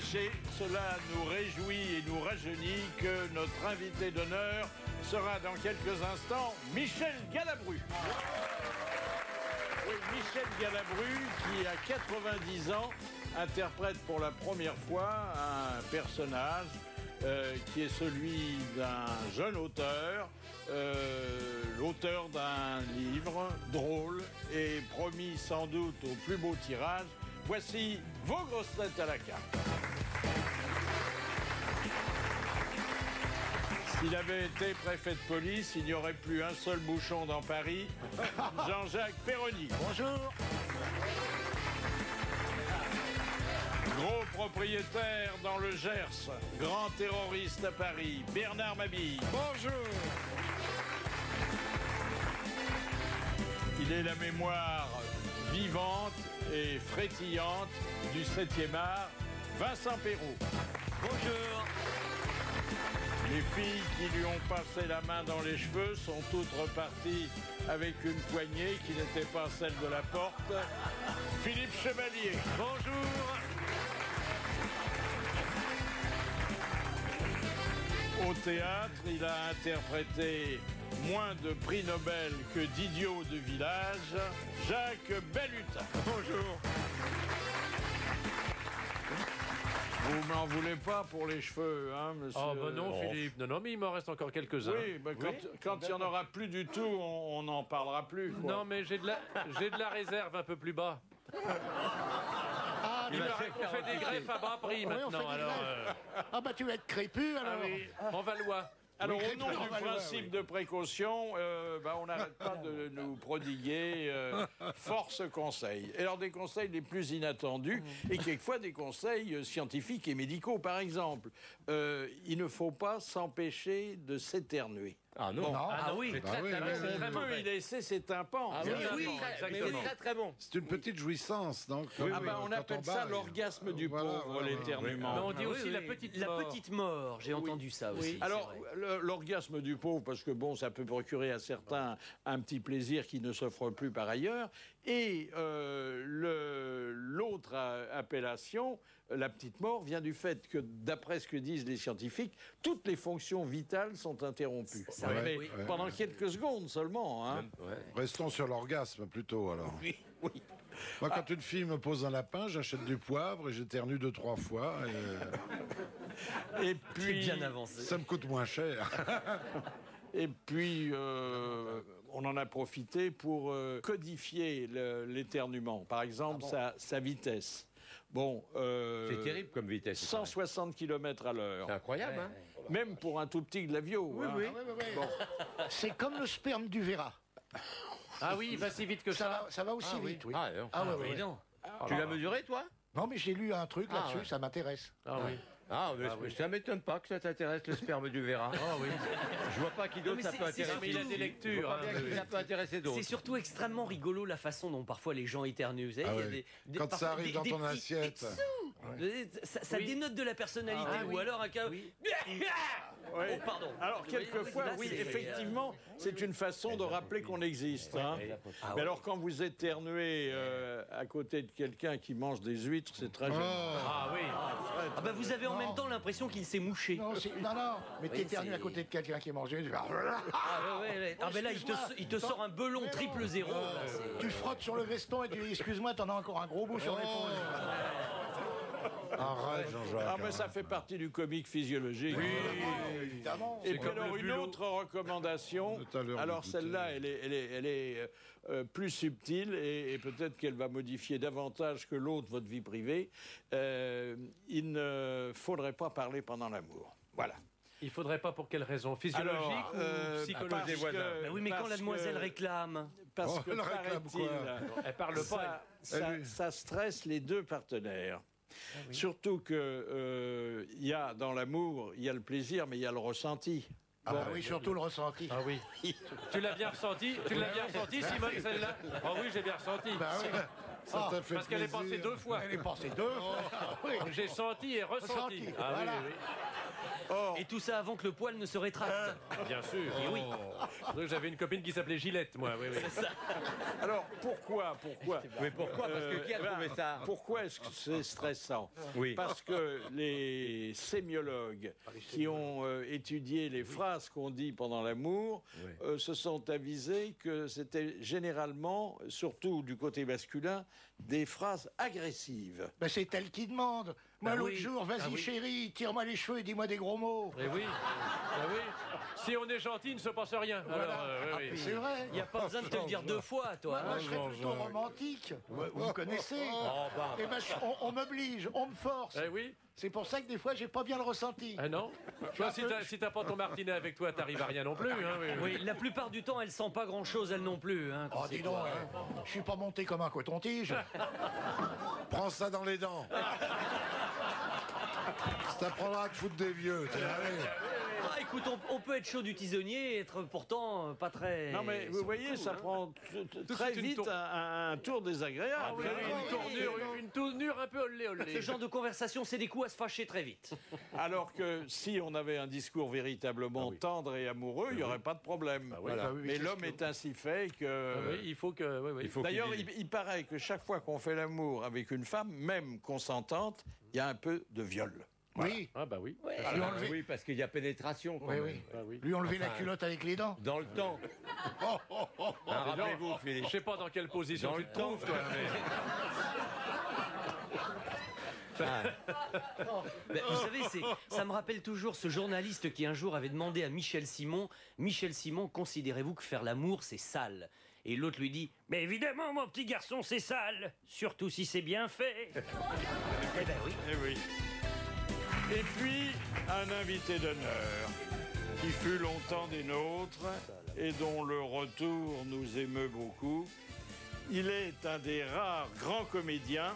cela nous réjouit et nous rajeunit que notre invité d'honneur sera dans quelques instants Michel Galabru. Michel Galabru, qui a 90 ans, interprète pour la première fois un personnage euh, qui est celui d'un jeune auteur, euh, l'auteur d'un livre drôle et promis sans doute au plus beau tirage. Voici vos grosses têtes à la carte. S'il avait été préfet de police, il n'y aurait plus un seul bouchon dans Paris. Jean-Jacques Perroni. Bonjour. Gros propriétaire dans le Gers, grand terroriste à Paris, Bernard Mabille. Bonjour. Il est la mémoire vivante et frétillante du 7e art, Vincent Perrault. Bonjour. Les filles qui lui ont passé la main dans les cheveux sont toutes reparties avec une poignée qui n'était pas celle de la porte. Philippe Chevalier. Bonjour. Au théâtre, il a interprété moins de prix Nobel que d'idiots de village, Jacques Bellutin. Bonjour. Vous m'en voulez pas pour les cheveux, hein, monsieur? Oh, bah non, Philippe. Non, non, mais il m'en reste encore quelques-uns. Oui, bah, quand, quand il n'y en aura plus du tout, on n'en parlera plus. quoi. Non, mais j'ai de, la... j'ai de la réserve un peu plus bas. Ah, qu'on fait des greffes à bas prix Oui, on fait maintenant. Alors, euh, ah bah tu vas être crépu ah alors. oui, en Valois. Alors, Oui, au nom du on va le voir, principe oui. de précaution, euh, bah, on n'arrête pas de nous prodiguer euh, force conseils. Et alors, des conseils les plus inattendus, et quelquefois des conseils scientifiques et médicaux. Par exemple, euh, il ne faut pas s'empêcher de s'éternuer. Ah non. Ah, oui, très, Bah très, très, c'est très On peut mauvais. y laisser ses tympans. Ah Oui, c'est très très bon. C'est une petite jouissance, donc. Ah comme, bah, euh, on appelle ça l'orgasme du Voilà, pauvre, voilà, l'éternuement. Mais on dit Ah aussi oui, la oui. petite La mort. petite mort, j'ai entendu ça aussi. Alors, l'orgasme du pauvre, parce que bon, ça peut procurer à certains un petit plaisir qui ne s'offre plus par ailleurs. Et euh, l'autre euh, appellation, euh, la petite mort, vient du fait que, d'après ce que disent les scientifiques, toutes les fonctions vitales sont interrompues. Ça, Mais oui. pendant quelques secondes seulement. Hein. Restons sur l'orgasme plutôt alors. Oui, oui. Moi, quand une fille me pose un lapin, j'achète du poivre et j'éternue deux, trois fois. Et euh, Et puis, bien avancé. ça me coûte moins cher. et puis euh, on en a profité pour euh, codifier l'éternuement. Par exemple, sa, sa vitesse. Bon, euh, C'est terrible comme vitesse. il paraît. 160 km à l'heure. C'est incroyable, hein Même pour un tout petit glavio. hein. C'est comme le sperme du Vera. Ah oui, il va si vite que Ça ça. va, ça va aussi Ah oui. vite, oui. Ah, non. Ah Oui, ouais. non. Tu l'as mesuré, toi? Non mais j'ai lu un truc Ah, là-dessus, ouais. ça m'intéresse. Ah oui. Ah, mais ça m'étonne pas que ça t'intéresse, le sperme du Vera. Ah oui. Je vois pas qui d'autre ça c'est- peut intéresser. Mais il a des lectures. hein, oui. ça peut intéresser d'autres. C'est surtout extrêmement rigolo la façon dont parfois les gens éternuent. Vous savez, Ah il y a des- des- Quand parfois ça arrive des- dans des ton petits Ça, ça Oui. dénote de la personnalité. Ah ou oui. alors un cas. Oui. Oh, pardon. Alors, quelquefois, là, oui, c'est- effectivement, c'est une façon de rappeler qu'on existe. hein. Ah Mais ouais. alors, quand vous éternuez euh, à côté de quelqu'un qui mange des huîtres, c'est très gênant. Ah oui. Ah bah vous avez en même temps l'impression qu'il s'est mouché. Non, non, non, mais Oui, t'éternues à côté de quelqu'un qui mangé. tu fais- Ah, ouais. Ah, ben là, il te, il te sort un belon triple zéro. là, c'est- Tu frottes sur le veston et tu dis excuse-moi, t'en as encore un gros bout sur l'épaule. Arrête, Jean-Jacques. Ah, mais ça fait partie du comique physiologique. Évidemment. Et puis alors une autre recommandation. Alors celle-là, elle est, elle est, elle est euh, plus subtile et, et peut-être qu'elle va modifier davantage que l'autre votre vie privée. Euh, il ne faudrait pas parler pendant l'amour. Voilà. Il faudrait pas pour quelle raison? Physiologique Alors, ou euh, psychologique parce des voisins. que- Bah oui, mais quand la demoiselle que- réclame. Parce Oh, que elle réclame paraît-il, quoi Elle parle pas. ça, ça- Elle- ça stresse les deux partenaires. Ah Surtout que euh, il y a dans l'amour, il y a le plaisir, mais il y a le ressenti. Ah bah oui, surtout le ressenti. Ah oui. tu l'as bien ressenti Tu l'as bien ressenti, Simone, celle-là? Ah oui, j'ai bien ressenti. Bah oui. Ça t'a fait Parce qu'elle est plaisir. passée deux fois. Elle est passée deux fois. Oui. J'ai senti et ressenti. Ressenti, Ah oui, voilà. oui, Et tout ça avant que le poil ne se rétracte. oui. Bien sûr. Et oui. Donc, J'avais une copine qui s'appelait Gillette, moi. Oui, oui. Alors pourquoi Pourquoi Mais pourquoi Parce que qui a Euh, trouvé ben, ça Pourquoi est-ce que c'est stressant Oui. Parce que les sémiologues qui ont euh, étudié les phrases qu'on dit pendant l'amour Oui. euh, se sont avisés que c'était généralement, surtout du côté masculin, des phrases agressives. Ben, c'est elle qui demande. Moi, Bah l'autre oui. jour, vas-y, Ah oui. chérie, tire-moi les cheveux et dis-moi des gros mots. Eh oui. Ah oui. Si on est gentil, il ne se passe rien. Alors, euh, oui, oui. C'est vrai. Il n'y a pas besoin de te le dire deux fois, toi. Moi, je serais plutôt romantique. Vous, vous connaissez Oh, bah. Eh ben, je- on, on m'oblige, on me force. Eh oui. C'est pour ça que des fois, j'ai pas bien le ressenti. Ah non Toi, si t'as si t'as pas ton martinet avec toi, t'arrives à rien non plus. Hein, oui, oui. Oui, la plupart du temps, elle sent pas grand-chose, elle non plus. Hein, Oh, dis donc, hein, je suis pas monté comme un coton-tige. Prends ça dans les dents. Ça t'apprendra à te foutre des vieux. Ah, écoute, on, on peut être chaud du tisonnier et être pourtant euh, pas très. Non mais vous voyez, ça prend Tout de très vite tour- un, un tour désagréable. Ah oui, oui, une tournure, une tournure un peu olé Ce genre de conversation, c'est des coups à se fâcher très vite. Alors que si on avait un discours véritablement tendre et amoureux, il n'y aurait pas de problème. Voilà. Bah oui, Mais l'homme est ainsi fait que... Ah oui, il faut que. oui, oui. Il faut D'ailleurs, qu'il il, il paraît que chaque fois qu'on fait l'amour avec une femme, même consentante, il y a un peu de viol. Oui, Ah bah oui. Ah, enlever, oui, parce qu'il y a pénétration. Quand oui, même. oui. Ah oui. Lui enlever la culotte avec les dents. Dans le temps. Hein, Rappelez-vous, Je Philippe. sais pas dans quelle position Dans tu le te temps, trouves, toi. Ben, vous savez, ça me rappelle toujours ce journaliste qui un jour avait demandé à Michel Simon Michel Simon, considérez-vous que faire l'amour, c'est sale? Et l'autre lui dit Mais évidemment, mon petit garçon, c'est sale Surtout si c'est bien fait Eh ben oui. Eh oui. Et puis, un invité d'honneur qui fut longtemps des nôtres et dont le retour nous émeut beaucoup. Il est un des rares grands comédiens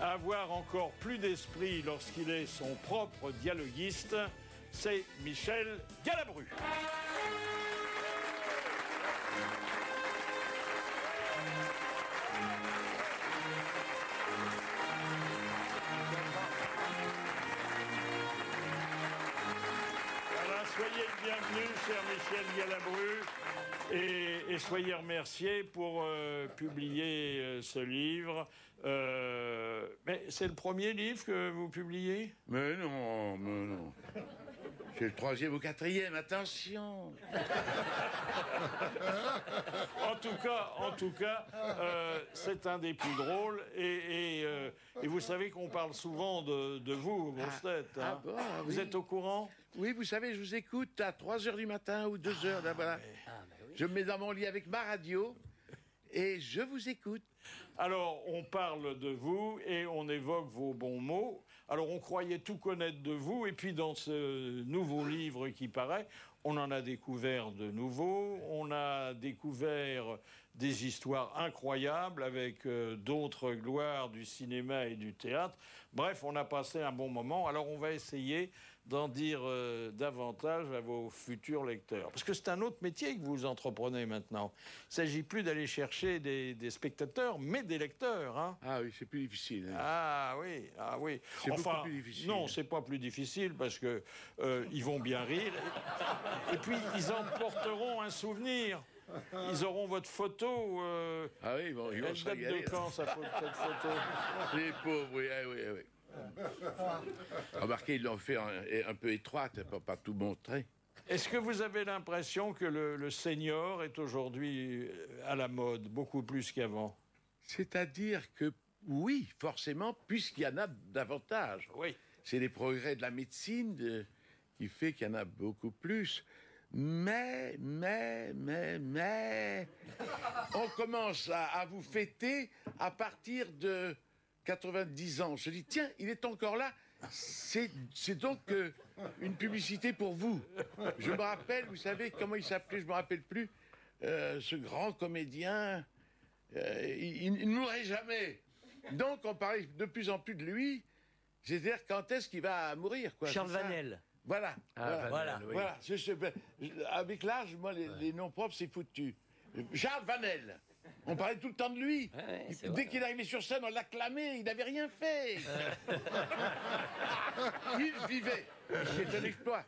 à avoir encore plus d'esprit lorsqu'il est son propre dialoguiste. C'est Michel Galabru. Cher Michel Galabru, et, soyez remercié pour euh, publier euh, ce livre. Euh, mais c'est le premier livre que vous publiez? Mais non, mais non. C'est le troisième ou quatrième, attention. En tout cas, en tout cas, euh, c'est un des plus drôles. Et, et, euh, et vous savez qu'on parle souvent de, de vous, grosses têtes. ah hein. bon, ah Vous oui. êtes au courant? Oui, vous savez, je vous écoute à 3 heures du matin ou 2 heures d'abord. Je me mets dans mon lit avec ma radio et je vous écoute. Alors, on parle de vous et on évoque vos bons mots. Alors, on croyait tout connaître de vous, et puis dans ce nouveau livre qui paraît, on en a découvert de nouveaux. On a découvert des histoires incroyables avec euh, d'autres gloires du cinéma et du théâtre. Bref, on a passé un bon moment. Alors, on va essayer d'en dire euh, davantage à vos futurs lecteurs. Parce que c'est un autre métier que vous entreprenez maintenant. Il ne s'agit plus d'aller chercher des, des spectateurs, mais des lecteurs. hein. Ah oui, c'est plus difficile. hein. Ah oui, ah oui. C'est beaucoup plus difficile. Non, c'est pas plus difficile parce que euh, ils vont bien rire. Et puis ils en porteront un souvenir. Ils auront votre photo. euh, Ah oui, bon, ils vont elle date de quand ça, cette photo? Les pauvres, oui, ah oui, ah oui. Remarquez, ils l'ont fait un, un peu étroite pour pas tout montrer. Est-ce que vous avez l'impression que le, le senior est aujourd'hui euh, à la mode, beaucoup plus qu'avant? C'est-à-dire que, oui, forcément, puisqu'il y en a davantage. Oui. C'est les progrès de la médecine de- qui fait qu'il y en a beaucoup plus. Mais, mais, mais, mais, on commence à, à vous fêter à partir de 90 ans. Je dis, tiens, il est encore là. C'est donc euh, une publicité pour vous. Je me rappelle, vous savez comment il s'appelait, je me rappelle plus, euh, ce grand comédien. euh, il, il ne mourrait jamais. Donc on parlait de plus en plus de lui. C'est-à-dire quand est-ce qu'il va mourir quoi, Charles Vanel. Voilà. voilà. voilà. Voilà. Je- je- je- avec l'âge, moi, les, les noms propres, c'est foutu. Charles Vanel. On parlait tout le temps de lui. Ouais, Il- c'est Dès qu'il arrivait sur scène, on l'acclamait. Il n'avait rien fait. il vivait. C'est un exploit.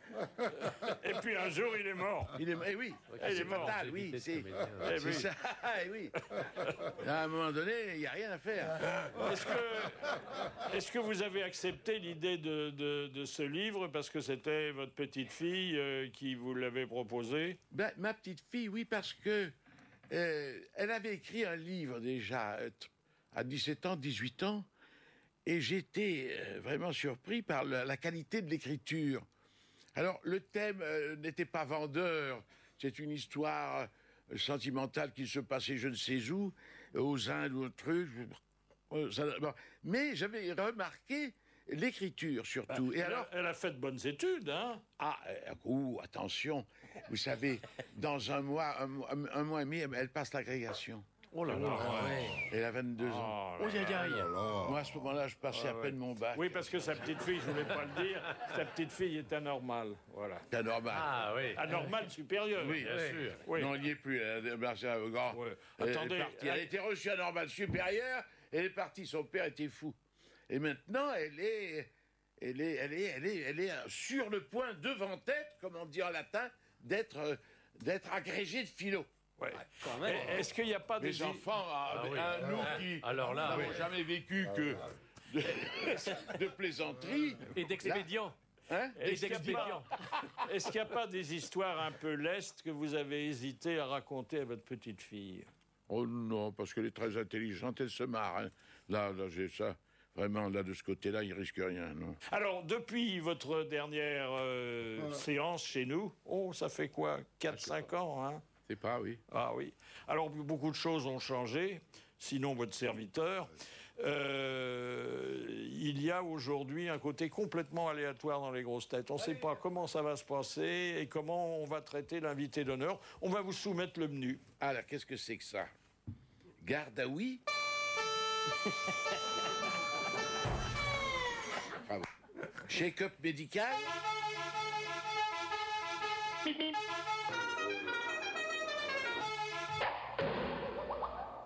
Et puis un jour, il est mort. Il est, eh oui, il est c'est mort, fatal, oui. C'est. Eh c'est oui. ça, eh oui. À un moment donné, il n'y a rien à faire. Est-ce que, est-ce que vous avez accepté l'idée de, de- de ce livre parce que c'était votre petite fille euh, qui vous l'avait proposé? Ben, ma petite fille, oui, parce que euh, elle avait écrit un livre déjà euh, à 17 ans, 18 ans, et j'étais euh, vraiment surpris par la, qualité de l'écriture. Alors, le thème euh, n'était pas vendeur, c'est une histoire sentimentale qui se passait je ne sais où, aux Indes ou truc. bon. Mais j'avais remarqué l'écriture surtout. et elle, alors, a, elle a fait de bonnes études, hein ah, euh, ouh, attention. Vous savez, dans un mois, un, mois- un mois et demi, elle passe l'agrégation. Oh là là. Elle a 22 ans. Oh là là. Moi, à ce moment-là, je passais à peine mon bac. Oui, parce que sa petite fille, je voulais pas le dire, sa petite fille est anormale. Voilà. C'est normal. Ah oui. Anormale supérieure. oui, bien sûr. Oui. Non, il n'y est plus. Elle, est-. Ouais. Elle est Attendez, partie. Elle a été reçue à normal supérieur. Elle est partie. Son père était fou. Et maintenant, elle est, elle est, elle est, elle est, elle est euh, sur le point, devant tête, comme on dit en latin, d'être, euh, d'être agrégée de philo. Ouais. Quand même. Et- Est-ce qu'il n'y a pas des... Les enfants, ah, oui. un, nous qui Alors là, n'avons oui. jamais vécu que de, de plaisanterie. Et d'expédient. Hein Et Est-ce qu'il n'y a d'expédient. pas- est-ce qu'il n'y a pas des histoires un peu lestes que vous avez hésité à raconter à votre petite fille? Oh non, parce qu'elle est très intelligente, elle se marre. hein. Là, là, j'ai ça. Vraiment, là, de ce côté-là, il risque rien, non. Alors, depuis votre dernière euh, séance chez nous, oh, ça fait quoi 4-5 ans, hein? C'est pas, oui. Ah oui. Alors, beaucoup de choses ont changé, sinon votre serviteur. Euh, il y a aujourd'hui un côté complètement aléatoire dans les grosses têtes. On ne sait pas comment ça va se passer et comment on va traiter l'invité d'honneur. On va vous soumettre le menu. Alors, qu'est-ce que c'est que ça? Garde à oui? Bravo. Shake-up médical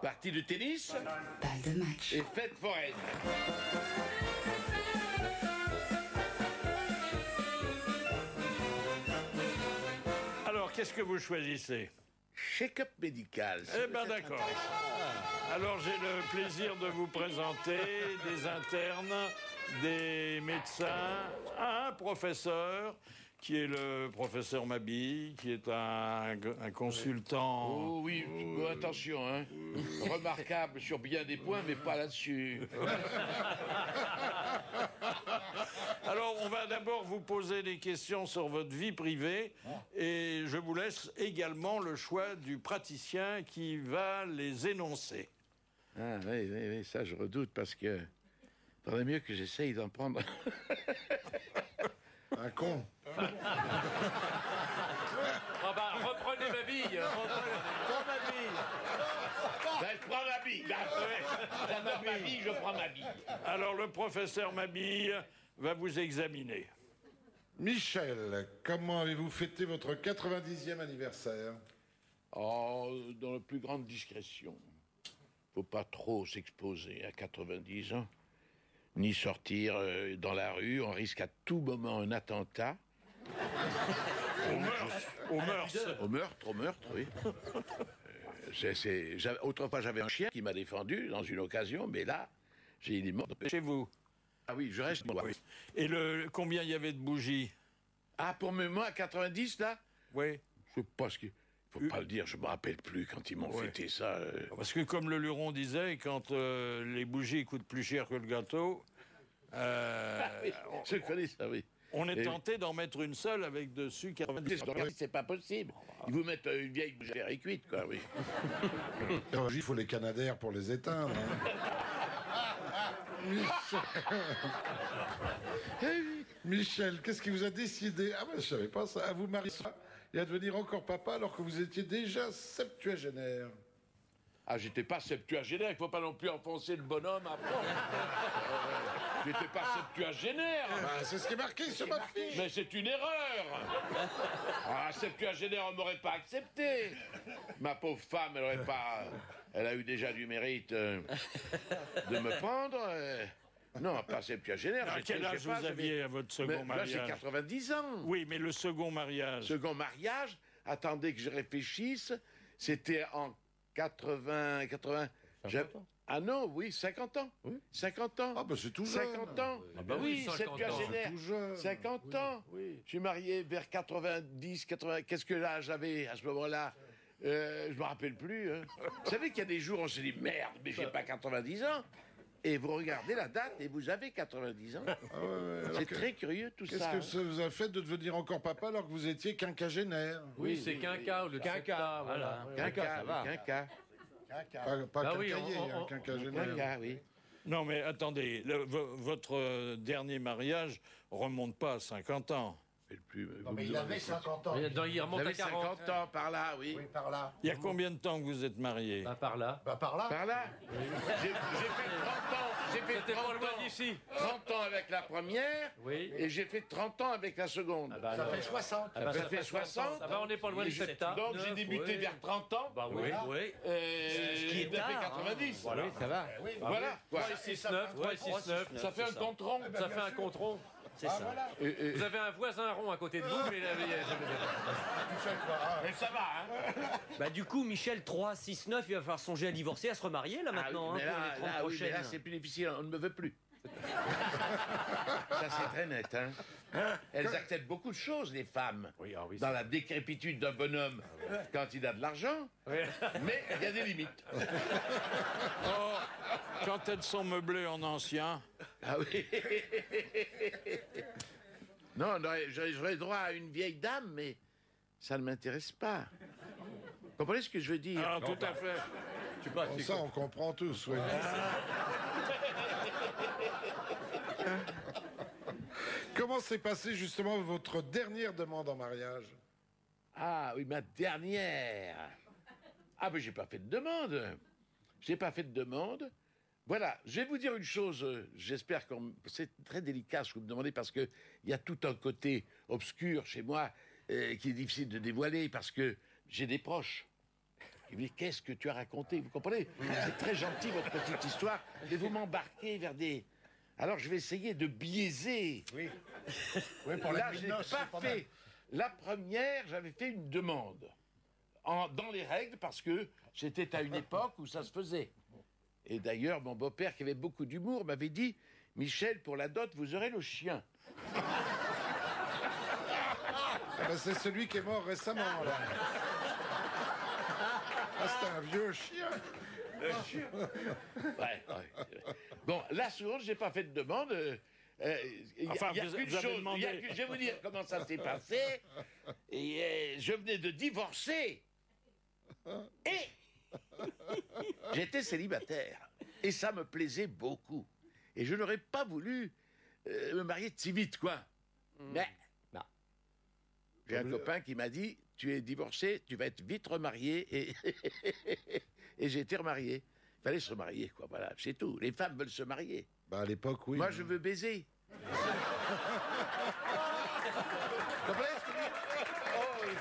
Partie de tennis Balle de match. et fête foraine. Alors, qu'est-ce que vous choisissez? Shake-up médical. Eh peut-être d'accord. Alors, j'ai le plaisir de vous présenter des internes, des médecins, un professeur qui est le professeur Mabille, qui est un, un consultant. Oh oui, oh, attention, hein. Remarquable sur bien des points, mais pas là-dessus. Alors, on va d'abord vous poser des questions sur votre vie privée et je vous laisse également le choix du praticien qui va les énoncer. Ah oui, oui, oui, ça je redoute parce que faudrait mieux que j'essaye d'en prendre. Un con. Ah bah, reprenez ma bille. reprenez- Prends ma bille. Ben, je prends ma bille. Ben, ouais. J'adore ma bille, je prends ma bille. Alors, le professeur Mabille va vous examiner. Michel, comment avez-vous fêté votre 90e anniversaire? Oh, dans la plus grande discrétion. Faut pas trop s'exposer à 90 ans, ni sortir euh, dans la rue. On risque à tout moment un attentat. Au meurtre. Au meurtre. Au meurtre, au meurtre, oui. Euh, c'est- c'est- j'avais- autrefois, j'avais un chien qui m'a défendu dans une occasion, mais là, j'ai il est mort. Chez vous. Ah oui, je reste moi. Oui. Et le, combien il y avait de bougies? Ah, pour me moi, à 90, là? Oui. Je sais pas ce qu'il... Faut pas le dire, je me rappelle plus quand ils m'ont Ouais. fêté ça. euh. Parce que comme le Luron disait, quand euh, les bougies coûtent plus cher que le gâteau, euh, Je connais ça, oui. on est Et- tenté d'en mettre une seule avec dessus 90. C'est pas possible. Ils vous mettent une vieille bougie et cuite, quoi, oui. Il faut les canadaires pour les éteindre. hein. Michel, Michel, qu'est-ce qui vous a décidé? Ah ben je savais pas ça, à vous marier et à devenir encore papa alors que vous étiez déjà septuagénaire. Ah, j'étais pas septuagénaire, il faut pas non plus enfoncer le bonhomme à n'étais pas septuagénaire. Bah, c'est ce qui est marqué sur ma fiche. Mais c'est une erreur Ah, septuagénaire, on m'aurait pas accepté Ma pauvre femme, elle aurait pas... Elle a eu déjà du mérite euh, de me prendre. euh. Non, pas septuagénaire. À quel âge pas, vous aviez à votre Mais second Là, j'ai mariage 90 ans. Oui, mais le second mariage. Second mariage, attendez que je réfléchisse, c'était en 80... 80 j'ai- Ah non, oui, 50 ans. 50 ans. Ah, bah, c'est tout jeune. 50 ans. Ah bah oui, oui, 50 ans. septuagénaire. Tout jeune. 50 ans. Je suis marié vers 90, 80. Qu'est-ce que là j'avais à ce moment-là? Euh, Je me rappelle plus. hein. Vous savez qu'il y a des jours où on se dit merde, mais j'ai pas 90 ans. Et vous regardez la date et vous avez 90 ans. Ah ouais, ouais, alors C'est que- très curieux tout Qu'est-ce ça. que hein. ça vous a fait de devenir encore papa alors que vous étiez quinquagénaire? Oui, c'est quinca ou le quinca, voilà. Quinca, oui, quinca. Pas, pas Bah oui, quincailler, on- on- hein, quinquagénaire. Quinca, oui. Non, mais attendez, le- votre euh, dernier mariage remonte pas à 50 ans. Mais le plus- Non, vous mais me il avait demandez- 50 ans. Il Il à 40. 50 ans par là, oui. Oui, par là. Il y a combien de temps que vous êtes marié Bah, par là. Bah, par là. Par là J'ai j'ai fait 30 ans. J'ai fait C'était pas 30 loin ans. d'ici. 30 ans avec la première Oui. et j'ai fait 30 ans avec la seconde. Ah bah Ça alors. fait 60. Ah bah, Ça fait 60. Ah bah, on n'est pas loin de j'ai- 7 ans. Donc j'ai débuté oui. vers 30 ans. Bah oui. Oui. Euh, Ce qui est fait tard, 90. Voilà. Ça va Voilà. quoi. 3 et 6, 9, 3 et 6, 9. Ça fait un contron. Ça fait un contron. C'est ça. Et- et- Vous avez un voisin rond à côté de vous, mais... Mais ça va, hein Bah du coup, Michel, 3, 6, 9, il va falloir songer à divorcer, à se remarier là maintenant, Ah oui, hein, mais pour là, les 30 là, oui, mais là, c'est plus difficile, on ne me veut plus. Ça, c'est très net. Hein. Elles acceptent beaucoup de choses, les femmes, Oui, ah oui, dans la décrépitude d'un bonhomme quand il a de l'argent. Mais il y a des limites. Oh, quand elles sont meublées en ancien, Ah oui. Non, non, j'aurais droit à une vieille dame, mais ça ne m'intéresse pas. Vous comprenez ce que je veux dire? Ah, tout à fait. Comme ça, on comprend tous, oui. Comment s'est passée justement votre dernière demande en mariage? Ah oui, ma dernière. Ah mais j'ai pas fait de demande. J'ai pas fait de demande. Voilà, je vais vous dire une chose. euh, J'espère que c'est très délicat ce que vous me demandez parce que il y a tout un côté obscur chez moi euh, qui est difficile de dévoiler parce que j'ai des proches. Disent qu'est-ce que tu as raconté? Vous comprenez? C'est très gentil votre petite histoire, mais vous m'embarquez vers des. Alors je vais essayer de biaiser. Oui. Oui, pour la Là, pas c'est fait. La première, j'avais fait une demande. En- dans les règles, parce que c'était à une époque où ça se faisait. Et d'ailleurs, mon beau-père, qui avait beaucoup d'humour, m'avait dit Michel, pour la dot, vous aurez le chien. Ah ben, C'est celui qui est mort récemment, là. Ah, c'était un vieux chien. Ouais, ouais. Bon, la seconde, j'ai pas fait de demande. euh, euh, il y a- Enfin, a vous- qu'une vous avez chose, il y a demandé- que- je vais vous dire comment ça s'est passé. Et euh, je venais de divorcer. Et j'étais célibataire. Et ça me plaisait beaucoup. Et je n'aurais pas voulu euh, me marier si vite, quoi. Mais Non. j'ai un copain qui m'a dit Tu es divorcé, tu vas être vite remarié. Et, et j'ai été remarié. Il fallait se remarier, quoi. Voilà, c'est tout. Les femmes veulent se marier. Bah, à l'époque, oui. Moi, je veux baiser. Comprenez ce que je veux dire Oh, oui.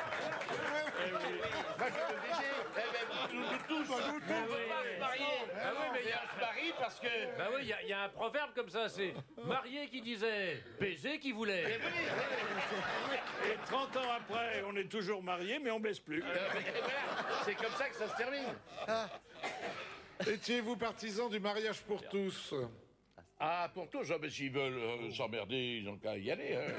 Moi, je veux baiser. Eh ben, nous, nous tous, nous tous, on veut pas se marier. Ah oui, parce que... Bah oui, il y a- il y, a un proverbe comme ça, c'est marié qui disait, baiser qui voulait. Eh oui. Et 30 ans après, on est toujours mariés, mais on baisse plus. Euh, voilà, C'est comme ça que ça se termine. Étiez-vous partisan du mariage pour tous? Ah, pour tous, ah, mais s'ils veulent euh, s'emmerder, ils ont qu'à y aller. hein.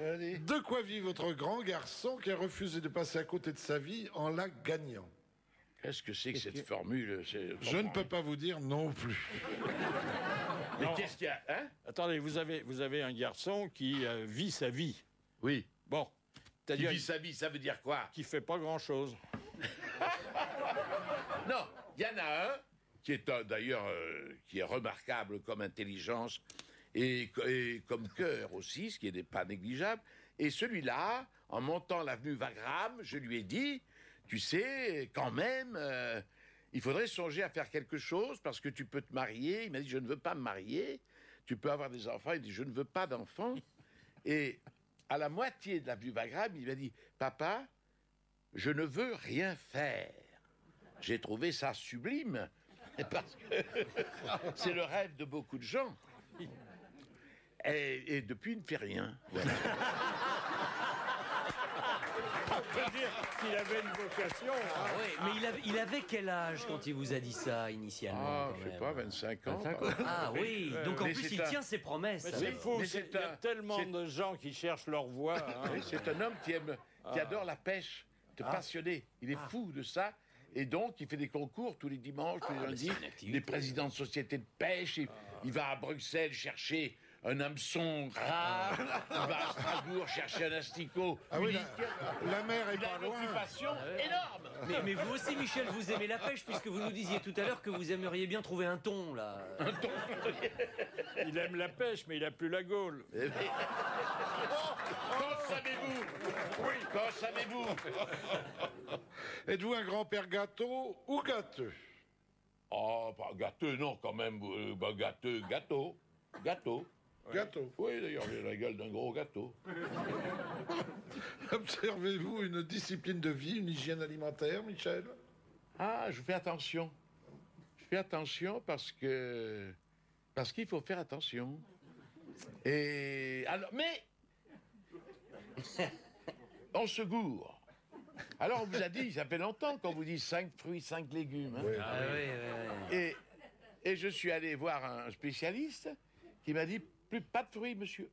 De quoi vit votre grand garçon qui a refusé de passer à côté de sa vie en la gagnant Qu'est-ce que c'est que cette formule c'est- Je ne peux pas vous dire non plus. Mais qu'est-ce qu'il y a hein? Attendez, vous avez, vous avez un garçon qui euh, vit sa vie. Oui. Bon. Qui vit sa vie, ça veut dire quoi? Qui fait pas grand-chose. Non, il y en a un qui est un, d'ailleurs euh, qui est remarquable comme intelligence et, co- et comme cœur aussi, ce qui n'est pas négligeable. Et celui-là, en montant l'avenue Wagram, je lui ai dit tu sais, quand même, euh, il faudrait songer à faire quelque chose parce que tu peux te marier. Il m'a dit, je ne veux pas me marier. Tu peux avoir des enfants. Il dit, je ne veux pas d'enfants. Et à la moitié de la vue Wagram, il m'a dit, papa, je ne veux rien faire. J'ai trouvé ça sublime parce que c'est le rêve de beaucoup de gens. Et, et depuis, il ne fait rien. Voilà. Peut dire qu'il avait une vocation. hein. Ah ouais, mais il avait, il avait quel âge quand il vous a dit ça initialement Ah, quand je sais pas, 25 ans. 25 par là. Ah oui, donc en Mais plus il un- tient ses promesses. Ah c'est oui. fou, mais il y a un- tellement de gens qui cherchent leur voie. hein. Oui, c'est un homme qui aime, qui adore la pêche, de passionné. Il est fou de ça. Et donc, il fait des concours tous les dimanches, tous les lundis. c'est une activité. Il est président de société de pêche. Il, il va à Bruxelles chercher un hameçon rare. il va à Strasbourg chercher un asticot. Ah oui, la, la mer est pas une loin. occupation énorme. Mais, mais vous aussi, Michel, vous aimez la pêche puisque vous nous disiez tout à l'heure que vous aimeriez bien trouver un thon là. Il aime la pêche, mais il a plus la gaule. Eh bien. Quand savez-vous Oui, quand savez-vous Êtes-vous un grand-père gâteau ou gâteux? Oh, pas gâteux, non, quand même. euh, bah, gâteux, gâteau. Gâteau. Gâteau. Oui, d'ailleurs, j'ai la gueule d'un gros gâteau. Observez-vous une discipline de vie, une hygiène alimentaire, Michel? Ah, je fais attention. Je fais attention parce que. Parce qu'il faut faire attention. Et. Alors, mais. On se gourre. Alors, on vous a dit, ça fait longtemps qu'on vous dit 5 fruits, 5 légumes. hein. Ah oui, oui, oui. Et, et je suis allé voir un spécialiste qui m'a dit plus pas de fruits, monsieur.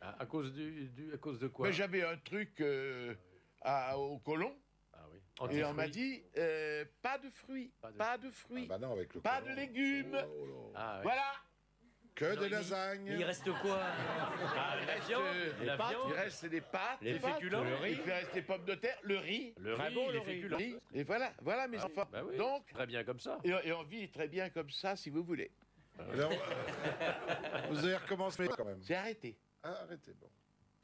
À, à cause du, du- à cause de quoi Mais j'avais un truc euh, à- au colon Ah oui. et on Antifruits. m'a dit euh, pas de fruits, Pas de- pas de fruits, Ah bah non, avec le pas colon. de légumes. Oh là. Ah oui. Voilà. Que Non, des il- lasagnes. Il reste quoi Ah, la viande, Euh, la pâtes, viande. il reste les pâtes, Les pâtes, féculents, le riz. il reste les pommes de terre, le riz, Le Très riz, bon, les le riz, féculents. le riz. Et voilà, voilà mes enfants. Bah oui. Donc, Très bien comme ça. et, et on vit très bien comme ça, si vous voulez. Alors, euh, vous avez recommencé quand même. J'ai arrêté. Ah, arrêtez, bon.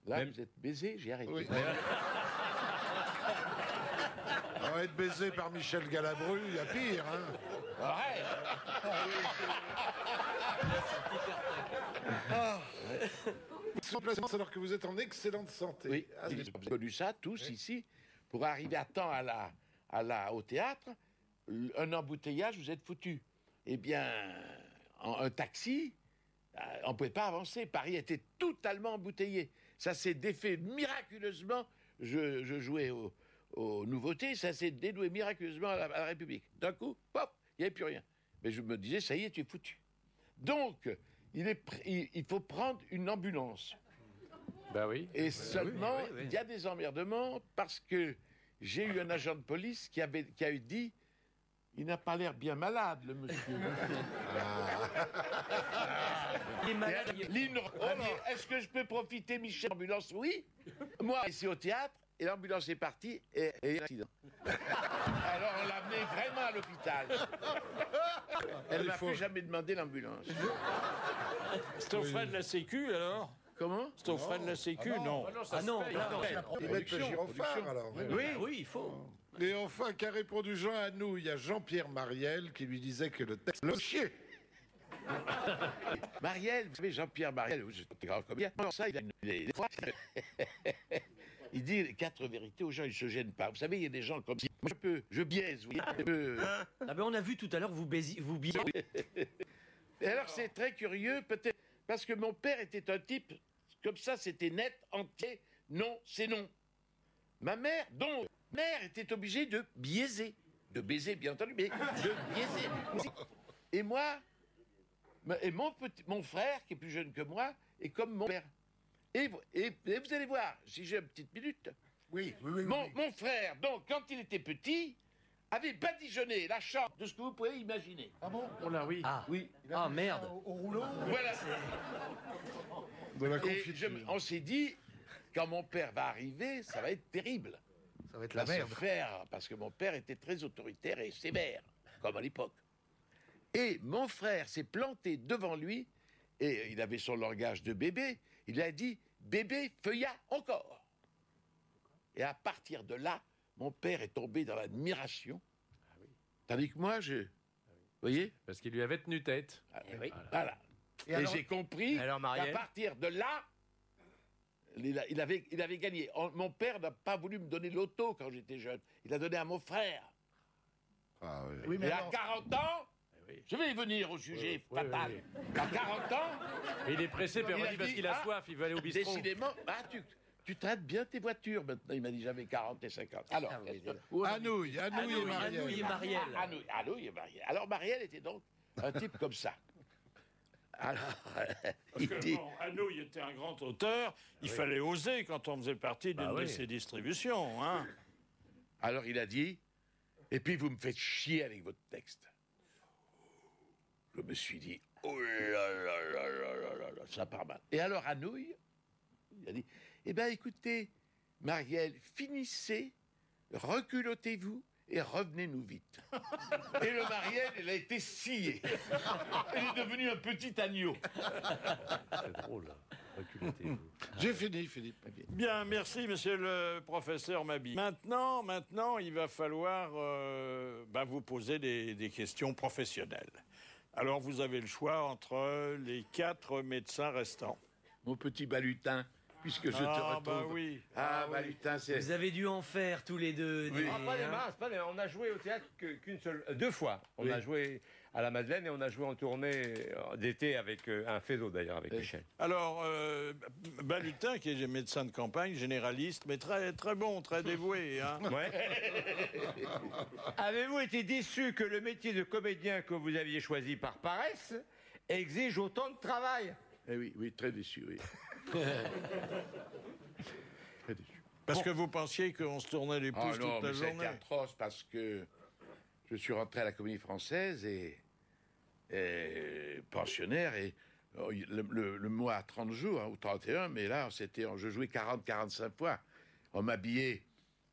Là, vous êtes baisé, j'ai arrêté. Oui. On va être baisé par Michel Galabru, il y a pire, hein Arrête. Sans placement, alors que vous êtes en excellente santé. Oui, Ah, vous avez connu ça tous ici. Pour arriver à temps à la, à la, au théâtre, l- un embouteillage, vous êtes foutu. Eh bien, en, un taxi, euh, on ne pouvait pas avancer. Paris était totalement embouteillé. Ça s'est défait miraculeusement. Je, je jouais au- aux nouveautés, ça s'est dénoué miraculeusement à la, à la République. D'un coup, pop, il n'y avait plus rien. Mais je me disais, ça y est, tu es foutu. Donc, il, est pr- il- il faut prendre une ambulance. Bah oui. Et seulement, oui, oui. il y a des emmerdements parce que j'ai eu un agent de police qui, avait, qui a dit il n'a pas l'air bien malade, le monsieur. Il est malade. Et Lynn a dit, Est-ce que je peux profiter, Michel Ambulance Oui. Moi, ici au théâtre, et l'ambulance est partie, et, il y a un accident. Alors, on l'a amené vraiment à l'hôpital. Elle Il m'a faut- plus jamais demandé l'ambulance. C'est frais de la Sécu, alors? Comment? C'est aux frais de la Sécu, non. Ah non, se paye. non, non. Ils mettent le gyrophare, alors. Oui, oui, il faut. Et enfin, qu'a répondu Jean à nous Il y a Jean-Pierre Mariel qui lui disait que le texte le chier. Marielle, vous savez, Jean-Pierre Marielle, c'est grave comme bien. Alors ça, il a une- il dit les quatre vérités aux gens, ils se gênent pas. Vous savez, il y a des gens comme ça. Moi, je peux, je biaise, je peux- Ah ben on a vu tout à l'heure vous biez. Et alors, c'est très curieux, peut-être, parce que mon père était un type, comme ça, c'était net, entier, non, c'est non. Ma mère, donc, mère était obligée de biaiser. De baiser, bien entendu, mais de biaiser. Et moi, et mon, petit, mon frère, qui est plus jeune que moi, est comme mon père. Et, vous- et- et vous allez voir, si j'ai une petite minute, Oui, oui, oui. mon, oui. mon frère, donc, quand il était petit, avait badigeonné la chambre de ce que vous pouvez imaginer. Ah bon? Oh là oui. Ah, Oui. ah merde. Au, au rouleau Voilà. De la Et confiture. je- on s'est dit, quand mon père va arriver, ça va être terrible. Ça va être la merde. faire, parce que mon père était très autoritaire et sévère, comme à l'époque. Et mon frère s'est planté devant lui, et il avait son langage de bébé, il a dit, bébé, feuilla encore. Et à partir de là, mon père est tombé dans l'admiration. Tandis que moi, je. Vous voyez? Parce qu'il lui avait tenu tête. Ah, Voilà. Et Et, j'ai compris qu'à partir de là, il, a- il avait, il avait gagné. En- mon père n'a pas voulu me donner l'auto quand j'étais jeune. Il a donné à mon frère. Ah oui. Oui, mais Et à alors- 40 ans, je vais y venir au sujet Oui, oui, fatal. oui, À 40 ans, il est pressé, Père Il a Roddy, parce qu'il a ah, soif, il veut aller au bistrot. décidément, ah, tu, tu traites bien tes voitures maintenant. Il m'a dit j'avais 40 et 50. Alors, Ah oui, que- oui. Anouilh et Anouilh, Marielle. Ah, Anouilh et Marielle. Alors Marielle était donc un type comme ça. Alors, Parce que dit, bon, était un grand auteur, il fallait oser quand on faisait partie d'une Bah de ses distributions. Hein. alors il a dit, et puis vous me faites chier avec votre texte. Je me suis dit, oh là là là là là là ça part mal. Et alors Anouilh, il a dit, eh bien écoutez, Marielle, finissez, reculottez-vous et revenez-nous vite. Et le Marielle, il a été scié. Il est devenu un petit agneau. C'est drôle. Reculez-vous. J'ai fini, Philippe. Bien, merci, monsieur le professeur Mabi. Maintenant, maintenant, il va falloir euh, bah, vous poser des, des questions professionnelles. Alors, vous avez le choix entre les quatre médecins restants. Mon petit balutin, puisque je te ah, retrouve. bah oui. Ah, balutin, c'est. Vous avez dû en faire tous les deux. des- Ah, pas des hein. masses, pas des- On a joué au théâtre qu'une seule, euh, deux fois. On Oui. a joué à la Madeleine et on a joué en tournée euh, d'été avec euh, un faisceau d'ailleurs avec Michel. Alors, euh, Balutin, qui est médecin de campagne, généraliste, mais très, très bon, très dévoué. Hein. Ouais. Avez-vous été déçu que le métier de comédien que vous aviez choisi par paresse exige autant de travail? Eh oui, oui, très déçu, oui. Parce que vous pensiez qu'on se tournait les Ah pouces non, toute la mais journée. atroce parce que je suis rentré à la Comédie Française et, et pensionnaire et oh, le, le- le mois à 30 jours, hein, ou 31, mais là, c'était, je jouais 40-45 fois. On m'habillait,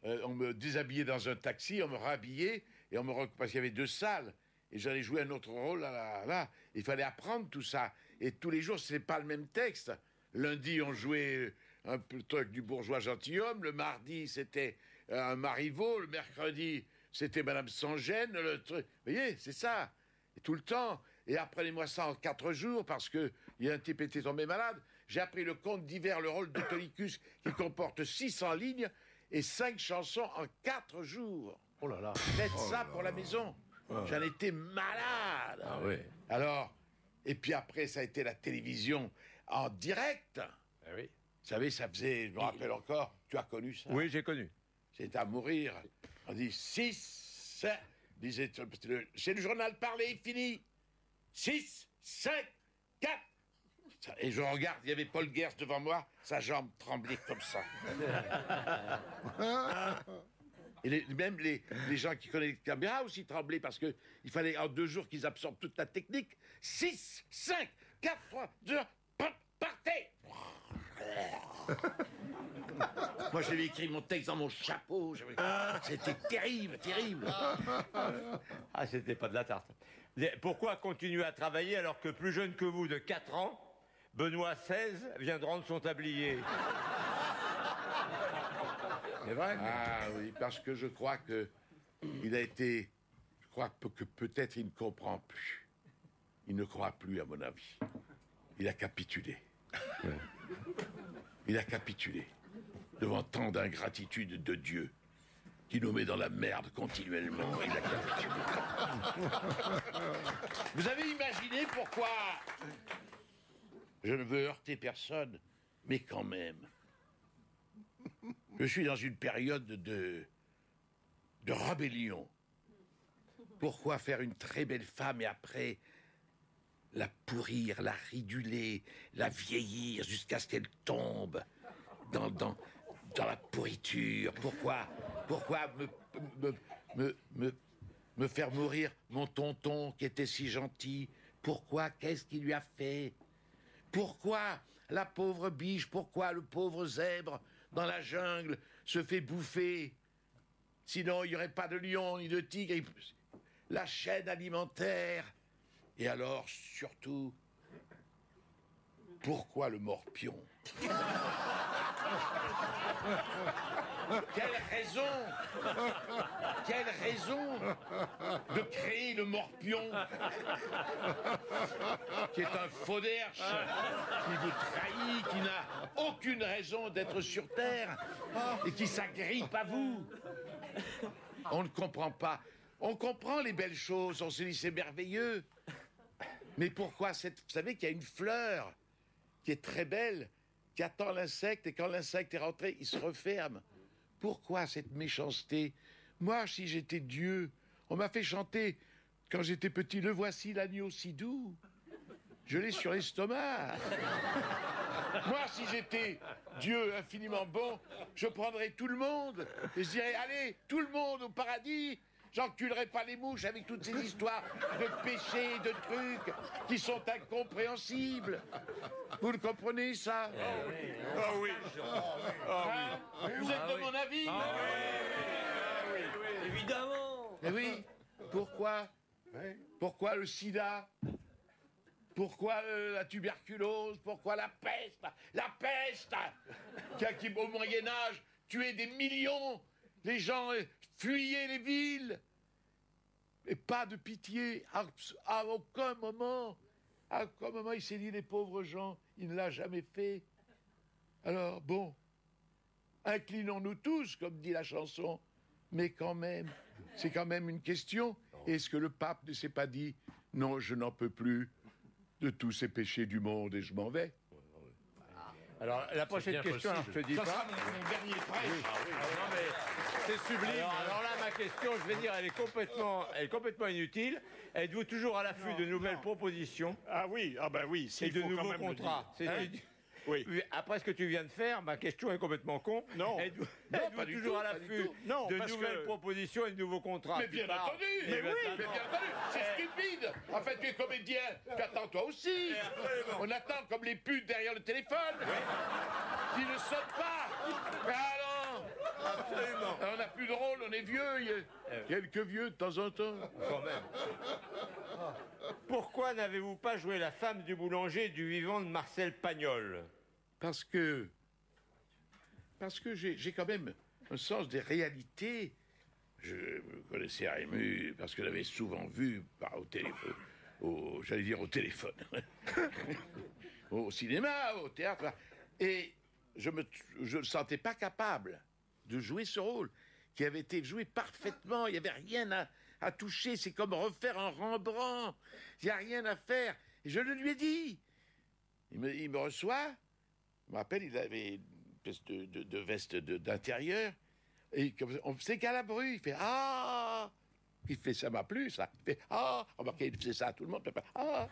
euh, on me déshabillait dans un taxi, on me rhabillait et on me parce qu'il y avait deux salles et j'allais jouer un autre rôle là, là, là. Il fallait apprendre tout ça et tous les jours, c'est pas le même texte. Lundi, on jouait un peu le truc du bourgeois gentilhomme. Le mardi, c'était euh, un marivaux. Le mercredi, c'était Madame Sans-Gêne. Le truc. Vous voyez, c'est ça. Et tout le temps. Et apprenez-moi ça en quatre jours parce que il y a un type qui était tombé malade. J'ai appris le conte d'hiver, le rôle d'Autolycus, qui comporte 600 lignes et cinq chansons en quatre jours. Oh là là. Faites ça pour la maison. J'en étais malade. Ah oui. Alors, et puis après, ça a été la télévision en direct. Ah oui. Vous savez, ça faisait, je me rappelle encore, tu as connu ça? Oui, j'ai connu. C'est à mourir. On dit 6, 7, disait, c'est le journal parlé, fini. 6, 5, 4. Et je regarde, il y avait Paul Guers devant moi, sa jambe tremblait comme ça. Et les- même les, les gens qui connaissent les caméras aussi tremblaient parce qu'il fallait en deux jours qu'ils absorbent toute la technique. 6, 5, 4, 3, 2, partez Moi, j'avais écrit mon texte dans mon chapeau. j'avais- C'était terrible, terrible. Ah, c'était pas de la tarte. Pourquoi continuer à travailler alors que plus jeune que vous de 4 ans, Benoît XVI vient de rendre son tablier? C'est vrai? Ah oui, parce que je crois que il a été. Je crois que peut-être il ne comprend plus. Il ne croit plus, à mon avis. Il a capitulé. Il a capitulé devant tant d'ingratitude de Dieu qui nous met dans la merde continuellement. Il a capitulé. Vous avez imaginé pourquoi Je ne veux heurter personne, mais quand même. Je suis dans une période de, de rébellion. Pourquoi faire une très belle femme et après la pourrir, la riduler, la vieillir jusqu'à ce qu'elle tombe dans, dans, dans la pourriture Pourquoi Pourquoi me, me, me, me, me faire mourir mon tonton qui était si gentil? Pourquoi Qu'est-ce qu'il lui a fait? Pourquoi la pauvre biche, pourquoi le pauvre zèbre dans la jungle se fait bouffer? Sinon, il n'y aurait pas de lion ni de tigre. La chaîne alimentaire. Et alors, surtout, pourquoi le morpion Quelle raison Quelle raison de créer le morpion qui est un faux d'herche, qui vous trahit, qui n'a aucune raison d'être sur Terre et qui s'agrippe à vous. On ne comprend pas. On comprend les belles choses, on se dit c'est merveilleux. Mais pourquoi cette... Vous savez qu'il y a une fleur qui est très belle, qui attend l'insecte, et quand l'insecte est rentré, il se referme. Pourquoi cette méchanceté? Moi, si j'étais Dieu, on m'a fait chanter, quand j'étais petit, le voici l'agneau si doux. Je l'ai sur l'estomac. Moi, si j'étais Dieu infiniment bon, je prendrais tout le monde et je dirais, allez, tout le monde au paradis. J'enculerai pas les mouches avec toutes ces histoires de péchés, de trucs qui sont incompréhensibles. Vous le comprenez, ça? Ah oui. Hein Vous êtes de mon avis. Évidemment. Eh oui. Pourquoi? Pourquoi le sida? Pourquoi euh, la tuberculose? Pourquoi la peste? La peste! Qui, a- qui, au Moyen Âge, tuait des millions. Les gens euh, fuyaient les villes. Et pas de pitié. À, à aucun moment. À aucun moment, il s'est dit, les pauvres gens, il ne l'a jamais fait. Alors, bon, inclinons-nous tous, comme dit la chanson. Mais quand même, c'est quand même une question. Est-ce que le pape ne s'est pas dit non, je n'en peux plus de tous ces péchés du monde et je m'en vais? Alors, la prochaine question, alors, je te dis Ça pas. sera mon, mon dernier prêche. Non, mais c'est sublime. Alors, alors là, ma question, je vais dire, elle est complètement, elle est complètement inutile. Êtes-vous toujours à l'affût de nouvelles propositions? Ah oui, ah ben oui, et c'est de nouveaux contrats. C'est- Hein? Oui. Après ce que tu viens de faire, ma question est complètement con. Non. Êtes-vous du toujours tout, à l'affût de nouvelles que- propositions et de nouveaux contrats. Mais bien entendu. Mais oui Mais bien entendu. C'est stupide. En fait, tu es comédien, tu attends toi aussi. Absolument. On attend comme les putes derrière le téléphone. Qui ne sonnent pas. Alors Absolument. On n'a plus de rôle, on est vieux, il y a quelques vieux de temps en temps. Quand même. Pourquoi n'avez-vous pas joué la femme du boulanger du vivant de Marcel Pagnol? Parce que. Parce que j'ai quand même un sens des réalités. Je connaissais Rému parce que l'avais souvent vu par, au téléphone. Au, cinéma, au théâtre. Et je me je ne sentais pas capable de jouer ce rôle qui avait été joué parfaitement. Il n'y avait rien à, toucher. C'est comme refaire un Rembrandt. Il n'y a rien à faire. Et je le lui ai dit. Me, il me reçoit. Je me rappelle, il avait une espèce de, de- de veste d'intérieur. Et comme on faisait Galabru. Il fait Ah Il fait Ça m'a plu, ça. Il fait Ah Remarquez, il faisait ça à tout le monde. Ah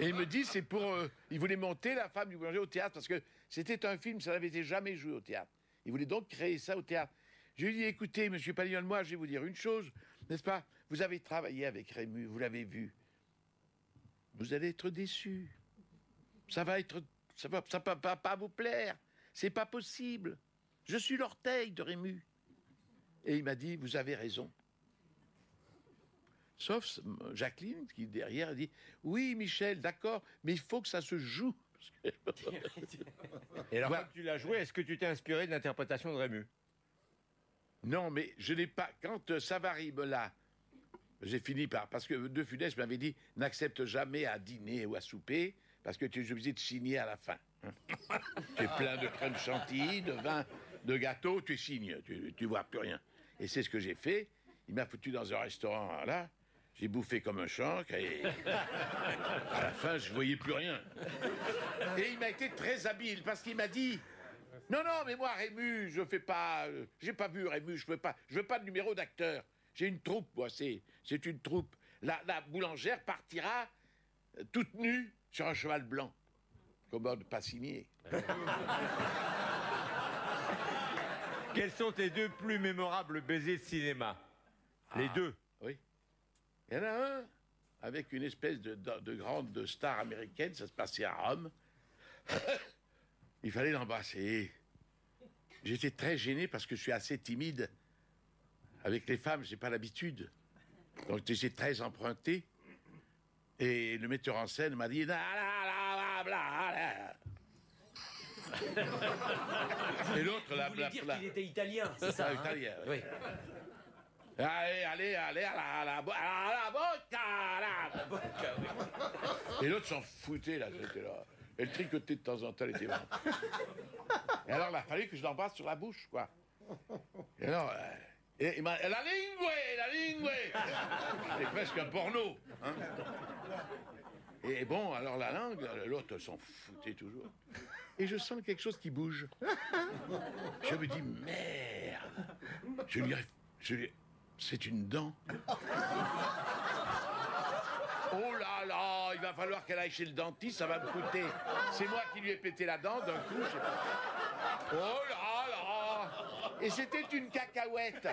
Et il me dit C'est pour. euh, il voulait monter la femme du boulanger au théâtre parce que c'était un film, ça n'avait été jamais joué au théâtre. Il voulait donc créer ça au théâtre. Je lui ai dit Écoutez, monsieur Pagnol, moi, je vais vous dire une chose, n'est-ce pas? Vous avez travaillé avec Rému, vous l'avez vu. Vous allez être déçu. Ça va être. Ça va, ça va pas, pas vous plaire. C'est pas possible. Je suis l'orteil de Rému. Et il m'a dit Vous avez raison. Sauf Jacqueline qui derrière a dit Oui, Michel, d'accord, mais il faut que ça se joue. Et alors, Voilà. quand tu l'as joué, est-ce que tu t'es inspiré de l'interprétation de Rému? Non, mais je n'ai pas. Quand euh, Savary me l'a. J'ai fini par. Parce que De Funès m'avait dit N'accepte jamais à dîner ou à souper, parce que tu es obligé de signer à la fin. tu es plein de crème chantilly, de vin, de gâteau, tu signes, tu, tu vois plus rien. Et c'est ce que j'ai fait. Il m'a foutu dans un restaurant là. J'ai bouffé comme un chancre et à la fin, je voyais plus rien. Et il m'a été très habile parce qu'il m'a dit Non, non, mais moi, Rému, je fais pas. euh, J'ai pas vu Rému, je veux pas. Je veux pas de numéro d'acteur. J'ai une troupe, moi, c'est, c'est une troupe. La, la boulangère partira euh, toute nue sur un cheval blanc. Comment ne pas signer Quels sont tes deux plus mémorables baisers de cinéma? Les deux. Oui. Il y en a un avec une espèce de, de- de grande star américaine, ça se passait à Rome. Il fallait l'embrasser. J'étais très gêné parce que je suis assez timide. Avec les femmes, j'ai pas l'habitude. Donc j'étais très emprunté. Et le metteur en scène m'a dit. La. Et l'autre, la, voulez dire qu'il était italien, c'est ça Ah, hein? Italien, Oui. Allez, allez, allez, à la, à la, à la à la vodka. Et l'autre s'en foutait, là, c'était là. Elle tricotait de temps en temps, elle était marrante. Et alors, il a fallu que je l'embrasse sur la bouche, quoi. Et alors, euh, et, il m'a la lingue, la lingue C'était presque un porno. hein. Et bon, alors la langue, l'autre s'en foutait toujours. Et je sens quelque chose qui bouge. Je me dis, merde Je lui, je lui- c'est une dent. Oh là là, il va falloir qu'elle aille chez le dentiste, ça va me coûter. C'est moi qui lui ai pété la dent d'un coup. je- Oh là là Et c'était une cacahuète.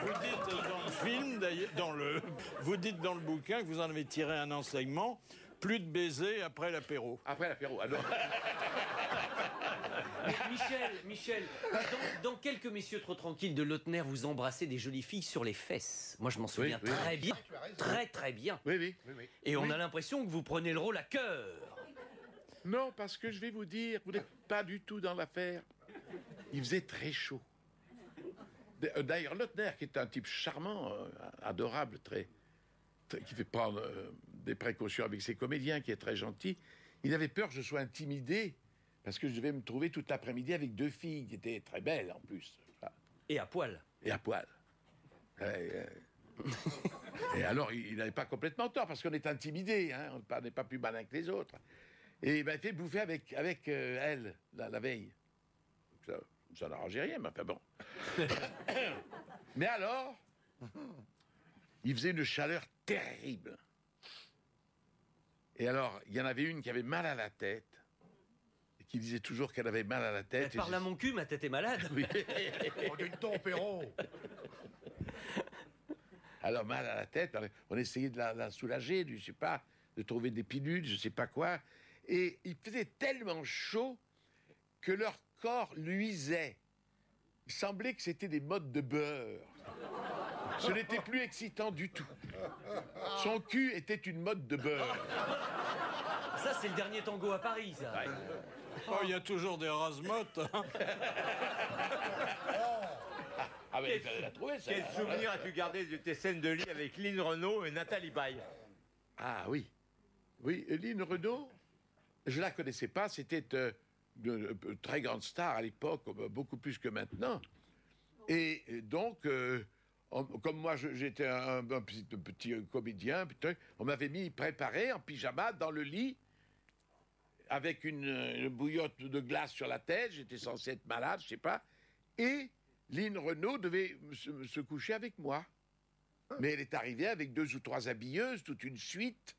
Vous dites dans le film, d'ailleurs, dans le, vous dites dans le bouquin que vous en avez tiré un enseignement. Plus de baisers après l'apéro. Après l'apéro, alors. Michel, Michel, dans, dans quelques messieurs trop tranquilles de Lautner, vous embrassez des jolies filles sur les fesses. Moi, je m'en souviens oui. très bien. Très, très bien. Oui, oui, oui, oui. Et on a l'impression que vous prenez le rôle à cœur. Non, parce que je vais vous dire, vous n'êtes pas du tout dans l'affaire. Il faisait très chaud. Euh, D'ailleurs, Lautner, qui est un type charmant, euh, adorable, très, très- qui fait prendre euh, des précautions avec ses comédiens, qui est très gentil, il avait peur que je sois intimidé, parce que je devais me trouver toute l'après-midi avec deux filles qui étaient très belles en plus, Ah, Et à poil. et à poil. Euh. Et alors, il n'avait pas complètement tort, parce qu'on est intimidé, hein, on n'est pas- plus malin que les autres. Et il m'a fait bouffer avec, avec euh, elle, la, la veille. Ça, ça n'arrangeait rien, mais enfin bon. mais alors, il faisait une chaleur terrible. Et alors, il y en avait une qui avait mal à la tête, qui disait toujours qu'elle avait mal à la tête. Parle à mon cul, ma tête est malade. Oui. Oh, dis donc, Perrault Alors mal à la tête, on essayait de la, la soulager, de, je sais pas, de trouver des pilules, je sais pas quoi. Et il faisait tellement chaud que leur corps luisait. Il semblait que c'était des modes de beurre. Ce n'était plus excitant du tout. Son cul était une mode de beurre. Ça, c'est le dernier tango à Paris, ça. Il y a toujours des rasmotes. hein. Ah il fallait la trouver, ça. Quel souvenir as-tu gardé de tes scènes de lit avec Lynn Renault et Nathalie Baye? Ah oui. Oui, Lynn Renault, je la connaissais pas, c'était euh, une euh, très grande star à l'époque, euh, beaucoup plus que maintenant. Et euh, donc, euh, on- comme moi j'étais un, un petit, petit, euh, comédien, on m'avait mis préparé en pyjama dans le lit avec une, une bouillotte de glace sur la tête, j'étais censé être malade, je sais pas, et Lynn Renault devait se, se coucher avec moi. Mais elle est arrivée avec deux ou trois habilleuses, toute une suite,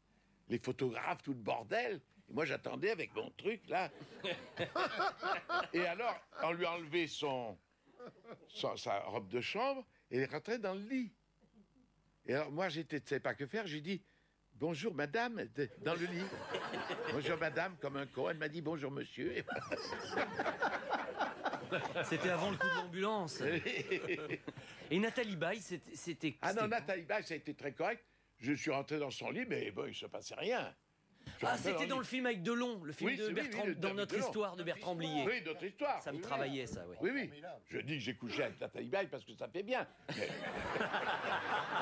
les photographes, tout le bordel. Et moi, j'attendais avec mon truc, là. et alors, on lui a enlevé son, son- sa robe de chambre et elle est rentrée dans le lit. Et alors, moi, j'étais, ne savais pas que faire. J'ai dit bonjour, madame, dans le lit. bonjour, madame, comme un con. Elle m'a dit bonjour, monsieur. Et C'était avant le coup de l'ambulance. Et Nathalie Baye, c'était. ah non, Nathalie Baye, ça a été très correct. Je suis rentré dans son lit, mais bon, il se passait rien. Ah, c'était dans le film avec Delon, le film Oui, de oui, Bertrand, oui, le- dans notre Delon. histoire de Bertrand Blier. Oui, notre histoire. Ça me travaillait, ça, oui. Oui, oui. Je dis que j'ai couché avec Nathalie Baye parce que ça fait bien. Mais,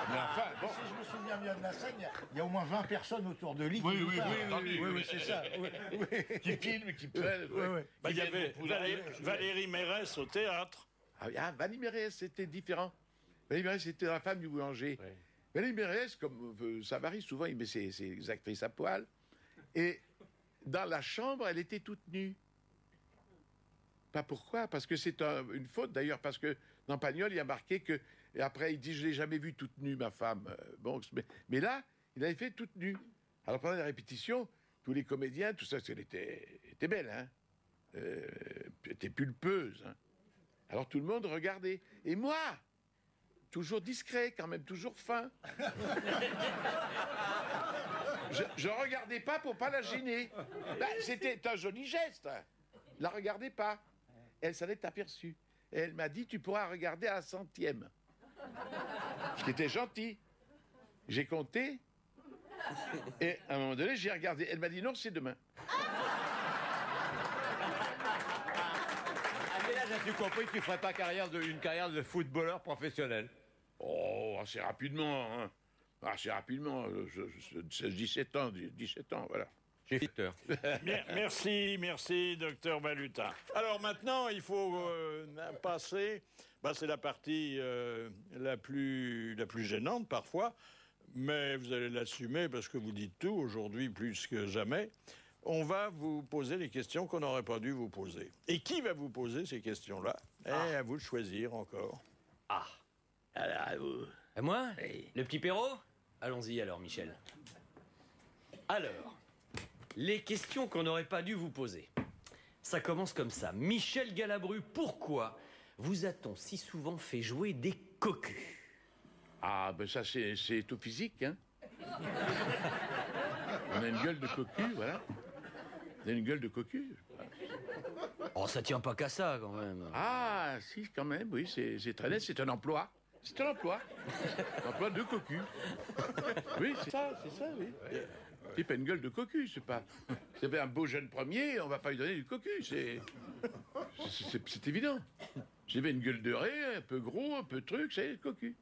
Mais enfin, bon. Si je me souviens bien de la scène, il y a- il y, a au moins 20 personnes autour de lit. Oui, oui, oui, oui, oui, oui. c'est ça. Oui, oui. Qui filme, qui oui. Bah, il y avait. Valérie, Valérie Mérès au théâtre. Ah, ah, Valérie Mérès, c'était différent. Valérie Mérès, c'était la femme du boulanger. Valérie Mérès, comme euh, ça varie souvent, il met ses, ses actrices à poil. Et dans la chambre, elle était toute nue. Pas pourquoi Parce que c'est un- une faute, d'ailleurs, parce que dans Pagnol, il y a marqué que. Et après, il dit Je l'ai jamais vue toute nue, ma femme. Euh, Bon, mais, là, il avait fait toute nue. Alors pendant la répétition, tous les comédiens, tout ça, elle était, belle, hein euh, était pulpeuse. hein. Alors tout le monde regardait. Et moi, toujours discret, quand même, toujours fin. je, je regardais pas pour pas la gêner. Ben, C'était un joli geste. La regardez pas. Elle s'en est aperçue. Et elle m'a dit, tu pourras regarder à la centième. Ce qui était gentil. J'ai compté. Et à un moment donné, j'ai regardé. Elle m'a dit non, c'est demain. À quel âge as-tu compris que tu ferais pas carrière de, une carrière de footballeur professionnel Oh, assez rapidement. Hein. Assez rapidement. Je, je- je- 17 ans, 17 ans, voilà. J'ai fait peur. Mer- Merci, merci, docteur Balutin. Alors maintenant, il faut euh, passer. bah, c'est la partie euh, la, plus, la plus gênante parfois, mais vous allez l'assumer parce que vous dites tout aujourd'hui plus que jamais. On va vous poser les questions qu'on n'aurait pas dû vous poser. Et qui va vous poser ces questions-là? Eh, à vous de choisir encore. Ah. Et moi? Le petit Perrault? Allons-y alors, Michel. Alors, les questions qu'on n'aurait pas dû vous poser. Ça commence comme ça. Michel Galabru, pourquoi vous a-t-on si souvent fait jouer des cocus? Ah, ben ça, c'est tout physique, hein. On a une gueule de cocu, voilà. On a une gueule de cocu. Oh, ça tient pas qu'à ça quand même. Ah, si, quand même, oui, c'est très net, c'est un emploi. C'est un emploi. un emploi de cocu. Oui, c'est ça, c'est ça, oui. Type a une gueule de cocu, c'est pas. C'est un beau jeune premier, on va pas lui donner du cocu, c'est. c'est- C'est c'est évident. J'avais une gueule de raie, un peu gros, un peu truc, c'est le cocu.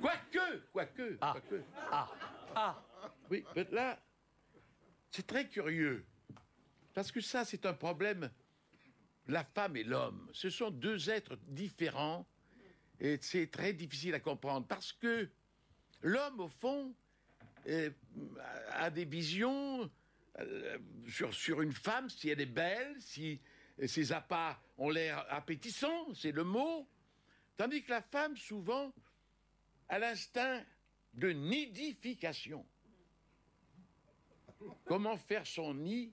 Quoique, quoique, Ah. quoique. Ah Ah Oui, mais là, c'est très curieux. Parce que ça, c'est un problème. La femme et l'homme, ce sont deux êtres différents et c'est très difficile à comprendre. Parce que l'homme, au fond, a des visions euh, sur, sur une femme, si elle est belle, si ses appâts ont l'air appétissants, c'est le mot. Tandis que la femme, souvent, a l'instinct de nidification. Comment faire son nid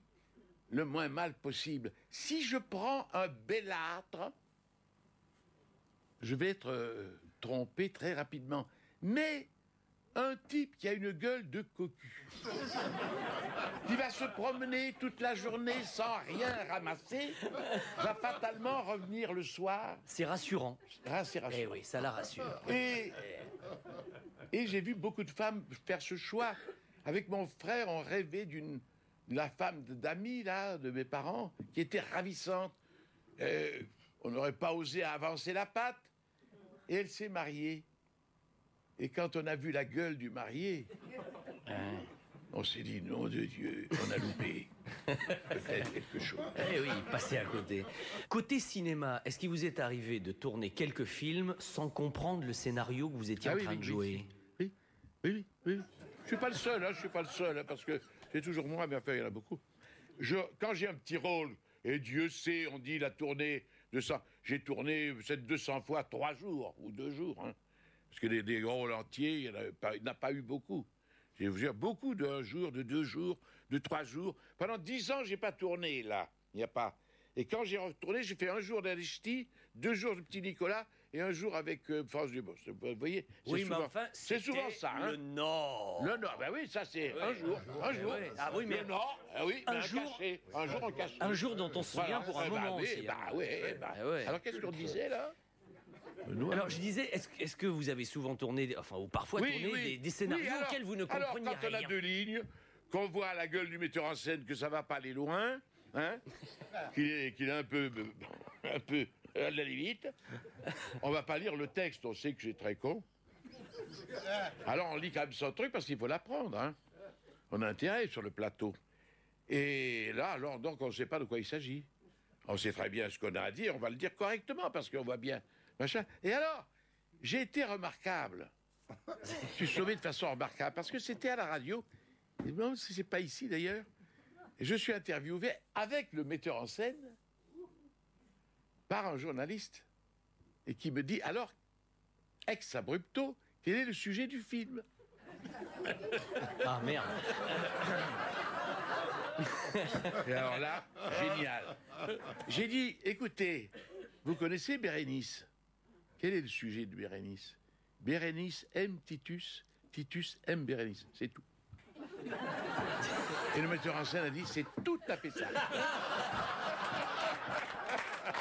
le moins mal possible? Si je prends un bellâtre, je vais être euh, trompé très rapidement. Mais un type qui a une gueule de cocu, qui va se promener toute la journée sans rien ramasser, va fatalement revenir le soir. C'est rassurant. Ah, c'est Eh rassurant. oui, ça la rassure. Et, et j'ai vu beaucoup de femmes faire ce choix. Avec mon frère, on rêvait d'une la femme d'amis là, de mes parents, qui était ravissante. Euh, on n'aurait pas osé avancer la patte. Et elle s'est mariée. Et quand on a vu la gueule du marié, on s'est dit, nom de Dieu, on a loupé. Peut-être quelque chose. Eh oui, passez à côté. Côté cinéma, est-ce qu'il vous est arrivé de tourner quelques films sans comprendre le scénario que vous étiez Ah en oui, train oui, de jouer? Oui, oui, oui, oui. Je suis pas le seul, hein, je suis pas le seul, hein, parce que c'est toujours moi, mais enfin, il y en a beaucoup. Je, quand j'ai un petit rôle, et Dieu sait, on dit la tournée de ça, j'ai tourné peut-être 200 fois, trois jours ou deux jours, hein, parce que des, rôles entiers, il n'y en a pas- eu beaucoup. J'ai beaucoup d'un jour, de deux jours, de trois jours. Pendant dix ans, j'ai pas tourné là. Il n'y a pas. Et quand j'ai retourné, j'ai fait un jour d'Alechty, deux jours de Petit Nicolas et un jour avec euh, France du Boss. Vous voyez c'est Oui, mais souvent- enfin, c'est souvent ça. Hein Le Nord. le Nord, ben oui, ça c'est un jour, un jour. ouais. Ah oui, mais- le Nord, ah oui, Un jour- caché, un jour on cache. Un jour dont on se souvient pour un eh ben moment oui, aussi. Bah hein. oui, bah. Ah ouais. Alors qu'est-ce qu'on disait là? Alors je disais, est-ce est-ce que vous avez souvent tourné, des- enfin ou parfois tourné des, des scénarios Oui, alors- auxquels vous ne alors, compreniez quand on a rien deux lignes, qu'on voit à la gueule du metteur en scène que ça va pas aller loin, hein, qu'il est, qu'il est un peu, un peu à la limite, on va pas lire le texte, on sait que j'ai très con. Alors on lit quand même son truc parce qu'il faut l'apprendre, hein. On a intérêt sur le plateau. Et là, alors, donc, on ne sait pas de quoi il s'agit. On sait très bien ce qu'on a à dire, on va le dire correctement parce qu'on voit bien. Machin. Et alors, j'ai été remarquable. Je suis sauvé de façon remarquable parce que c'était à la radio. Non, c'est pas ici d'ailleurs. Je suis interviewé avec le metteur en scène par un journaliste et qui me dit alors, ex abrupto, quel est le sujet du film Ah merde. Et alors là, génial. J'ai dit, écoutez, vous connaissez Bérénice? Quel est le sujet de Bérénice? Bérénice aime Titus, Titus aime Bérénice, c'est tout. Et le metteur en scène a dit c'est tout à fait ça.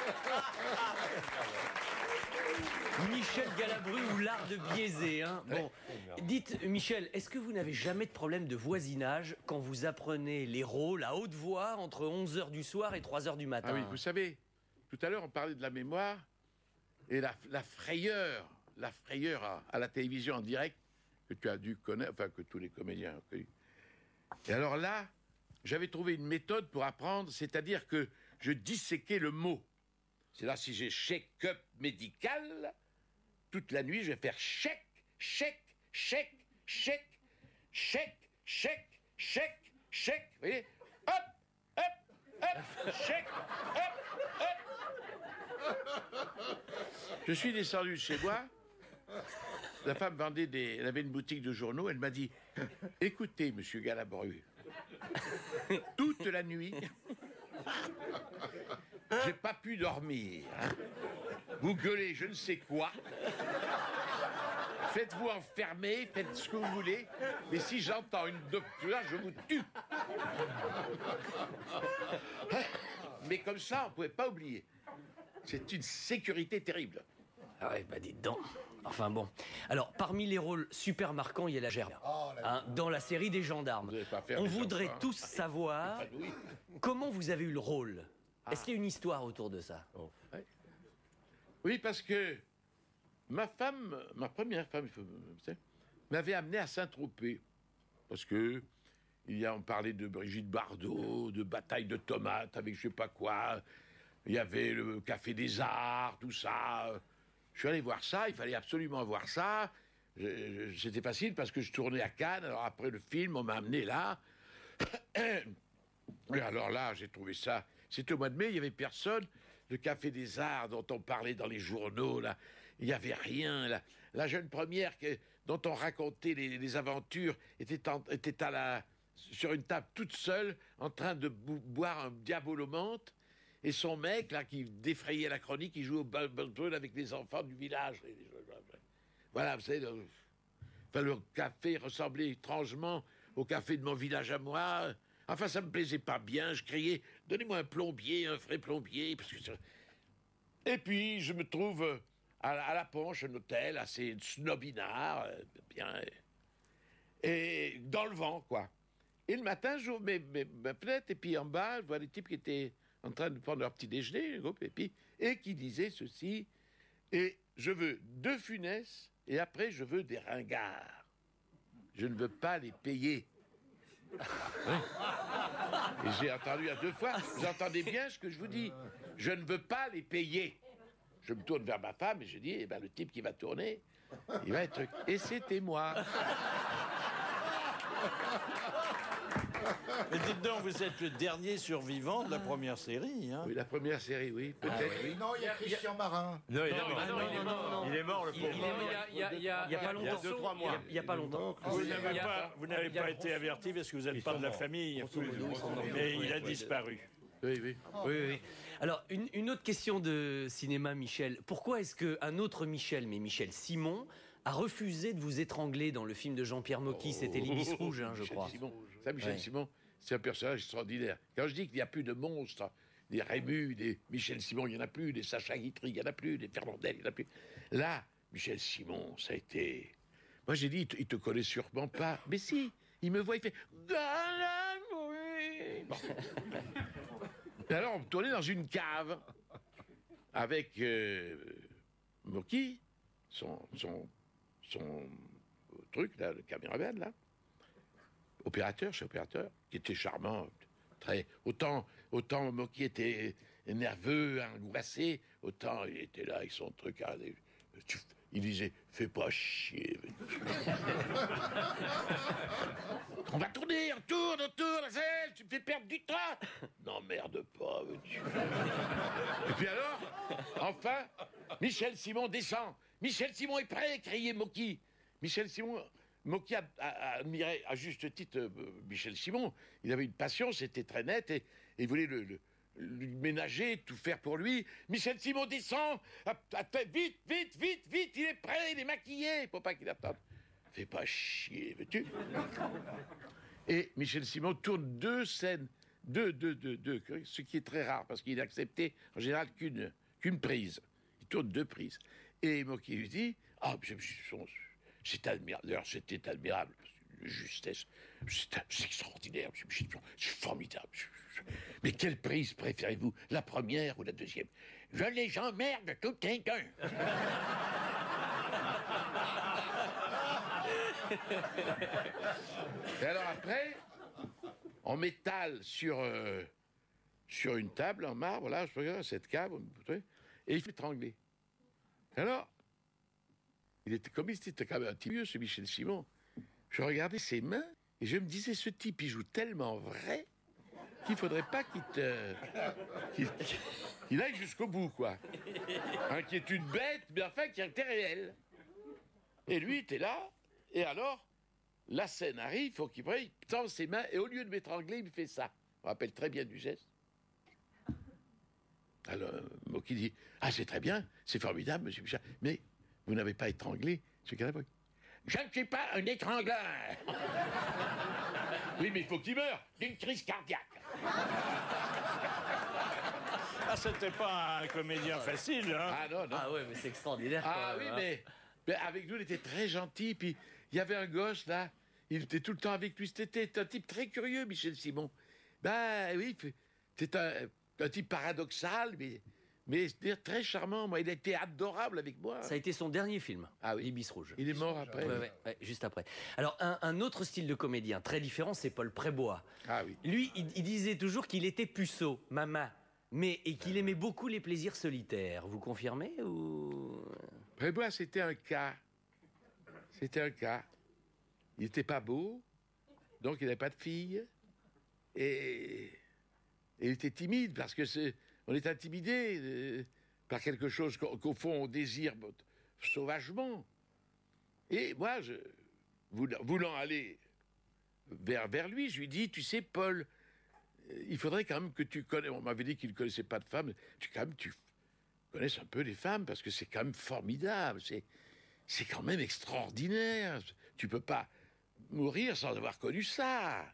Michel Galabru ou l'art de biaiser. Hein. Bon, dites, Michel, est-ce que vous n'avez jamais de problème de voisinage quand vous apprenez les rôles à haute voix entre 11h du soir et 3h du matin? Ah oui, vous savez, tout à l'heure on parlait de la mémoire et la, la frayeur, la frayeur à, à la télévision en direct que tu as dû connaître, enfin que tous les comédiens ont connu. Et alors là, j'avais trouvé une méthode pour apprendre, c'est-à-dire que je disséquais le mot. C'est là si j'ai check-up médical, toute la nuit je vais faire chèque, chèque, chèque, chèque, chèque, chèque, chèque, chèque. Vous voyez? Hop, hop, hop, chèque, hop, hop. Je suis descendu chez moi. La femme vendait des. Elle avait une boutique de journaux. Elle m'a dit Écoutez, monsieur Galabru, toute la nuit, j'ai pas pu dormir. hein. Vous gueulez je ne sais quoi. Faites-vous enfermer, faites ce que vous voulez. Mais si j'entends une de là, je vous tue. Mais comme ça, on ne pouvait pas oublier. C'est une sécurité terrible. Ah ouais, bah dites donc. Enfin bon. Alors, parmi les rôles super marquants, il y a la gerbe. Hein, dans la série des gendarmes. On voudrait hein. tous savoir Oui. comment vous avez eu le rôle. Est-ce qu'il y a une histoire autour de ça? Oui, parce que ma femme, ma première femme, m'avait amené à Saint-Tropez. Parce que il y a, on parlait de Brigitte Bardot, de bataille de tomates avec je sais pas quoi. Il y avait le Café des Arts, tout ça. Je suis allé voir ça, il fallait absolument voir ça. C'était facile parce que je tournais à Cannes. Alors après le film, on m'a amené là. Et alors là, j'ai trouvé ça. C'était au mois de mai, il n'y avait personne. Le Café des Arts dont on parlait dans les journaux, là, il n'y avait rien. La, jeune première dont on racontait les, aventures était, sur une table toute seule, en train de boire un diabolomante. Et son mec, là, qui défrayait la chronique, il jouait au baseball avec les enfants du village. Les- Voilà, vous savez, le, enfin, le café ressemblait étrangement au café de mon village à moi. Enfin, ça me plaisait pas bien. Je criais Donnez-moi un plombier, un vrai plombier. Et puis, je me trouve euh, à, la- à la Ponche, un hôtel assez snobinard, euh, bien. Et dans le vent, quoi. Et le matin, j'ouvre mes, mes, ma et puis en bas, je vois des types qui étaient en train de prendre leur petit déjeuner, le groupe, et puis, et qui disaient ceci Et je veux deux funesses, et après, je veux des ringards. Je ne veux pas les payer. Et j'ai entendu à deux fois, vous entendez bien ce que je vous dis Je ne veux pas les payer. Je me tourne vers ma femme et je dis, eh ben, le type qui va tourner, il va être... Et c'était moi. Mais dites donc, vous êtes le dernier survivant de la première série. Hein. Oui, la première série, oui, peut-être, oui. Non, il y a Christian Marin. Non, il est Non, mort. ah non, il est mort. Il est mort, le pauvre. il est mort Il y a, pas longtemps. deux, trois mois. Il y a- pas longtemps. Vous n'avez pas, été averti parce que vous n'êtes pas de la famille. Mais il a disparu. Oui, oui. Oui, oui. Alors, une, une autre question de cinéma, Michel. Pourquoi est-ce qu'un autre Michel, mais Michel Simon, a refusé de vous étrangler dans le film de Jean-Pierre Mocky C'était l'Ibis Rouge, hein, je Michel crois. Simon. Ça, Michel Ouais. Simon, c'est un personnage extraordinaire. Quand je dis qu'il n'y a plus de monstres, des Rémus, des Michel Simon, il n'y en a plus, des Sacha Guitry, il n'y en a plus, des Fernandel, il n'y en a plus. Là, Michel Simon, ça a été. Moi, j'ai dit, il te, connaît sûrement pas. Mais si, il me voit, il fait. Bon. Alors, on me tournait dans une cave avec euh, Moki, son, son, son truc, là, le caméraman, là opérateur, chez opérateur, qui était charmant, très autant autant était nerveux, angoissé, autant il était là avec son truc. tu- il disait fais pas chier. on va tourner, on tourne, on tourne, tu me fais perdre du temps. Non merde pas. Et puis alors, enfin, Michel Simon descend. Michel Simon est prêt, criait Moki. Michel Simon, Moki a, a- a admiré à juste titre euh, Michel Simon. Il avait une passion, c'était très net, et, il voulait le, ménager, tout faire pour lui. Michel Simon descend, vite, vite, vite, vite, il est prêt, il est maquillé, faut pas qu'il attende. Fais pas chier, veux-tu? Et Michel Simon tourne deux scènes, deux, deux, deux, deux, ce qui est très rare parce qu'il accepté en général qu'une qu'une prise. Il tourne deux prises. Et Mocky lui dit Ah, c'est admirable. C'était admirable. Justesse, c'est extraordinaire. C'est formidable. Mais quelle prise préférez-vous La première ou la deuxième? Je les emmerde tout un qu'un. Et alors après, on m'étale sur, euh, sur une table en marbre, là, je regarde cette cave, et il fait étrangler. Alors, il était comme il était quand même un petit vieux, ce Michel Simon. Je regardais ses mains et je me disais, ce type, il joue tellement vrai qu'il faudrait pas qu'il te. qu'il aille jusqu'au bout, quoi. Hein, qui est une bête, mais enfin qui était réel. Et lui était là, et alors, la scène arrive, il faut qu'il prenne, tend ses mains, et au lieu de m'étrangler, il me fait ça. Je me rappelle très bien du geste. Alors, Moki dit Ah, c'est très bien, c'est formidable, monsieur Pichard, mais vous n'avez pas étranglé ce Calaboy. Je ne suis pas un étrangleur Oui, mais il faut qu'il meure d'une crise cardiaque. Ah, c'était pas un comédien facile, hein Ah non, non. Ah ouais, mais c'est extraordinaire. quand Ah même, oui, hein. mais, mais avec nous, il était très gentil. Puis il y avait un gosse là, il était tout le temps avec lui. C'était un type très curieux, Michel Simon. Ben oui, c'est un, un type paradoxal, mais, mais très charmant. Moi, il a été adorable avec moi. Ça a été son dernier film, Ah oui. L'Ibis Rouge. Il est mort après. Ouais, ouais, ouais, juste après. Alors, un, un autre style de comédien très différent, c'est Paul Prébois. Ah oui. Lui, il, il disait toujours qu'il était puceau, maman, mais et qu'il aimait beaucoup les plaisirs solitaires. Vous confirmez ou? Prébois, c'était un cas. C'était un cas. Il n'était pas beau, donc il n'avait pas de fille. Et, et il était timide parce que c'est, on est intimidé euh, par quelque chose qu'au fond on désire sauvagement. Et moi, je, voulant, aller vers, lui, je lui dis, tu sais, Paul, euh, il faudrait quand même que tu connais. On m'avait dit qu'il ne connaissait pas de femmes. Tu quand même, tu connaisses un peu les femmes parce que c'est quand même formidable. C'est, c'est quand même extraordinaire. Tu peux pas mourir sans avoir connu ça.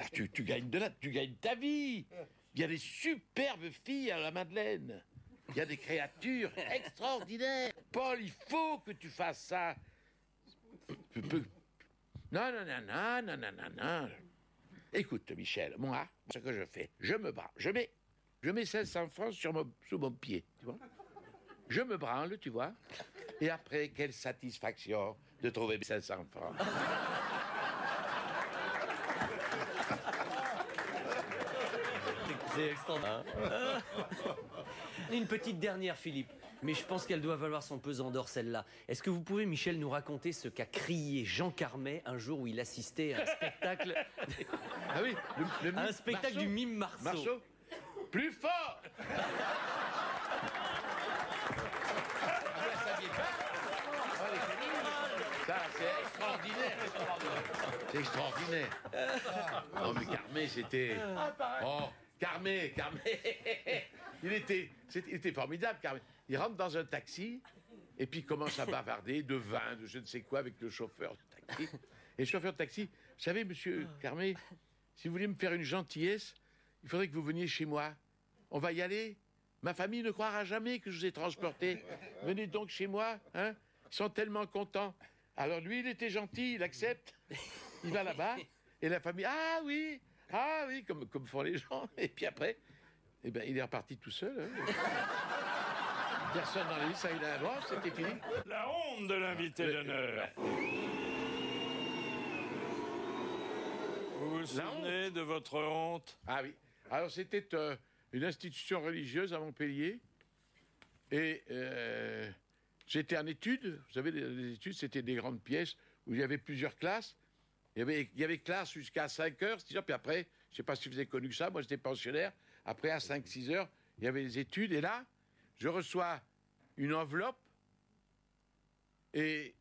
Alors, tu, gagnes de la, tu gagnes ta vie. Il y a des superbes filles à la Madeleine. Il y a des créatures extraordinaires. Paul, il faut que tu fasses ça. Non, non, non, non, non, non, non, non. Écoute, Michel, moi, ce que je fais, je me bats, je mets, je mets 500 francs sur mon, sous mon pied, tu vois. Je me branle, tu vois. Et après, quelle satisfaction de trouver mes 500 francs. C'est extraordinaire. Une petite dernière, Philippe. Mais je pense qu'elle doit valoir son pesant d'or, celle-là. Est-ce que vous pouvez, Michel, nous raconter ce qu'a crié Jean Carmet un jour où il assistait à un spectacle, Ah oui, le, le à un spectacle Marceau. du mime Marceau Marceau Plus fort Ah, Ah, c'est extraordinaire. C'est extraordinaire. Non, mais Carmet, c'était. Oh, Carmet, Carmet. Il était, c'était- il était formidable. Il rentre dans un taxi et puis il commence à bavarder de vin, de je ne sais quoi avec le chauffeur de taxi. Et le chauffeur de taxi, vous savez, monsieur Carmet, si vous voulez me faire une gentillesse, il faudrait que vous veniez chez moi. On va y aller. Ma famille ne croira jamais que je vous ai transporté. Venez donc chez moi, hein Ils sont tellement contents. Alors lui, il était gentil, il accepte. Il va là-bas. Et la famille, ah oui, ah oui, comme, comme font les gens. Et puis après, eh ben, il est reparti tout seul. hein. Personne dans la liste, ça il a bon, c'était fini. La honte de l'invité d'honneur. Vous vous souvenez de votre honte? Ah oui. Alors c'était euh, une institution religieuse à Montpellier. Et euh, j'étais en études. Vous savez, les, les études, c'était des grandes pièces où il y avait plusieurs classes. Il y avait, il y avait classe jusqu'à 5 heures, 6 heures. Puis après, je ne sais pas si vous avez connu ça, moi j'étais pensionnaire. Après, à 5, 6 heures, il y avait les études. Et là, je reçois une enveloppe. Et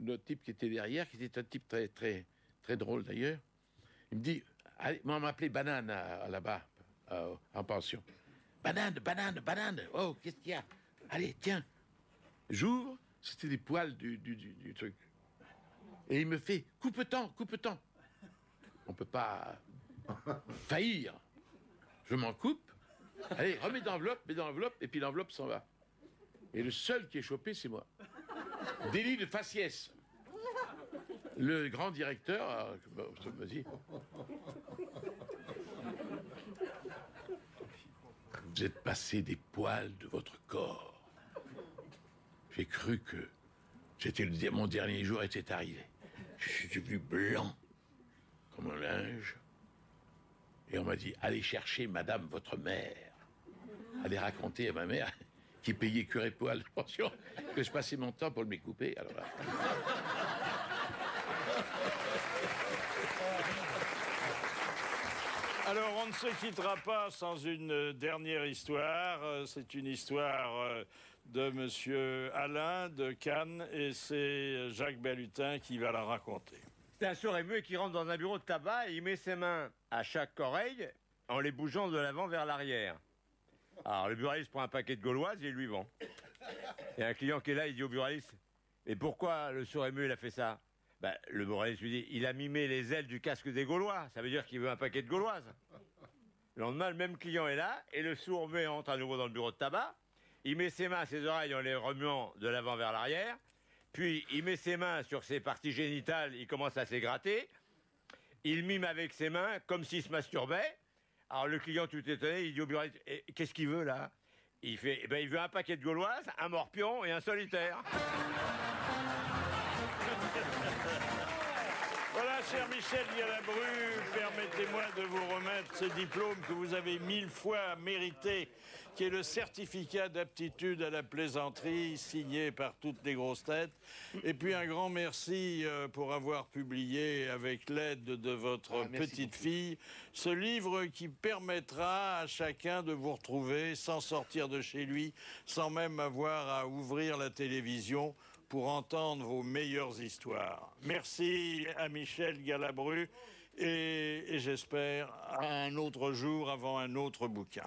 le type qui était derrière, qui était un type très, très, très drôle d'ailleurs, il me dit, allez, moi on m'appelait Banane là-bas, en pension. Banane, banane, banane. Oh, qu'est-ce qu'il y a? Allez, tiens. J'ouvre, c'était des poils du, du- du truc. Et il me fait, coupe-temps, coupe-temps. On peut pas faillir. Je m'en coupe. Allez, remets dans l'enveloppe, mets dans l'enveloppe, et puis l'enveloppe s'en va. Et le seul qui est chopé, c'est moi. Délit de faciès. Le grand directeur je me dis, vous êtes passé des poils de votre corps. J'ai cru que c'était mon dernier jour était arrivé. Je suis devenu blanc comme un linge. Et on m'a dit, allez chercher madame votre mère. Allez raconter à ma mère qui payait curé poil pension que je passais mon temps pour le là. Alors, on ne se quittera pas sans une euh, dernière histoire. Euh, C'est une histoire euh, de Monsieur Alain de Cannes et c'est Jacques Bellutin qui va la raconter. C'est un muet qui rentre dans un bureau de tabac et il met ses mains à chaque oreille en les bougeant de l'avant vers l'arrière. Alors le buraliste prend un paquet de gauloises et il lui vend. Et un client qui est là, il dit au buraliste Mais pourquoi le muet il a fait ça? Ben, Le buraliste lui dit Il a mimé les ailes du casque des Gaulois. Ça veut dire qu'il veut un paquet de gauloises. Le lendemain, le même client est là et le sourd muet entre à nouveau dans le bureau de tabac. Il met ses mains à ses oreilles en les remuant de l'avant vers l'arrière. Puis il met ses mains sur ses parties génitales, il commence à se gratter. Il mime avec ses mains comme s'il se masturbait. Alors le client tout étonné, il dit au bureau, Eh, qu'est-ce qu'il veut là? Il fait, eh ben, il veut un paquet de gauloises, un morpion et un solitaire. Cher Michel Galabru, permettez-moi de vous remettre ce diplôme que vous avez mille fois mérité, qui est le certificat d'aptitude à la plaisanterie signé par toutes les grosses têtes. Et puis un grand merci euh, pour avoir publié, avec l'aide de votre Ah, petite beaucoup. fille, ce livre qui permettra à chacun de vous retrouver sans sortir de chez lui, sans même avoir à ouvrir la télévision pour entendre vos meilleures histoires. Merci à Michel Galabru et, j'espère un autre jour avant un autre bouquin.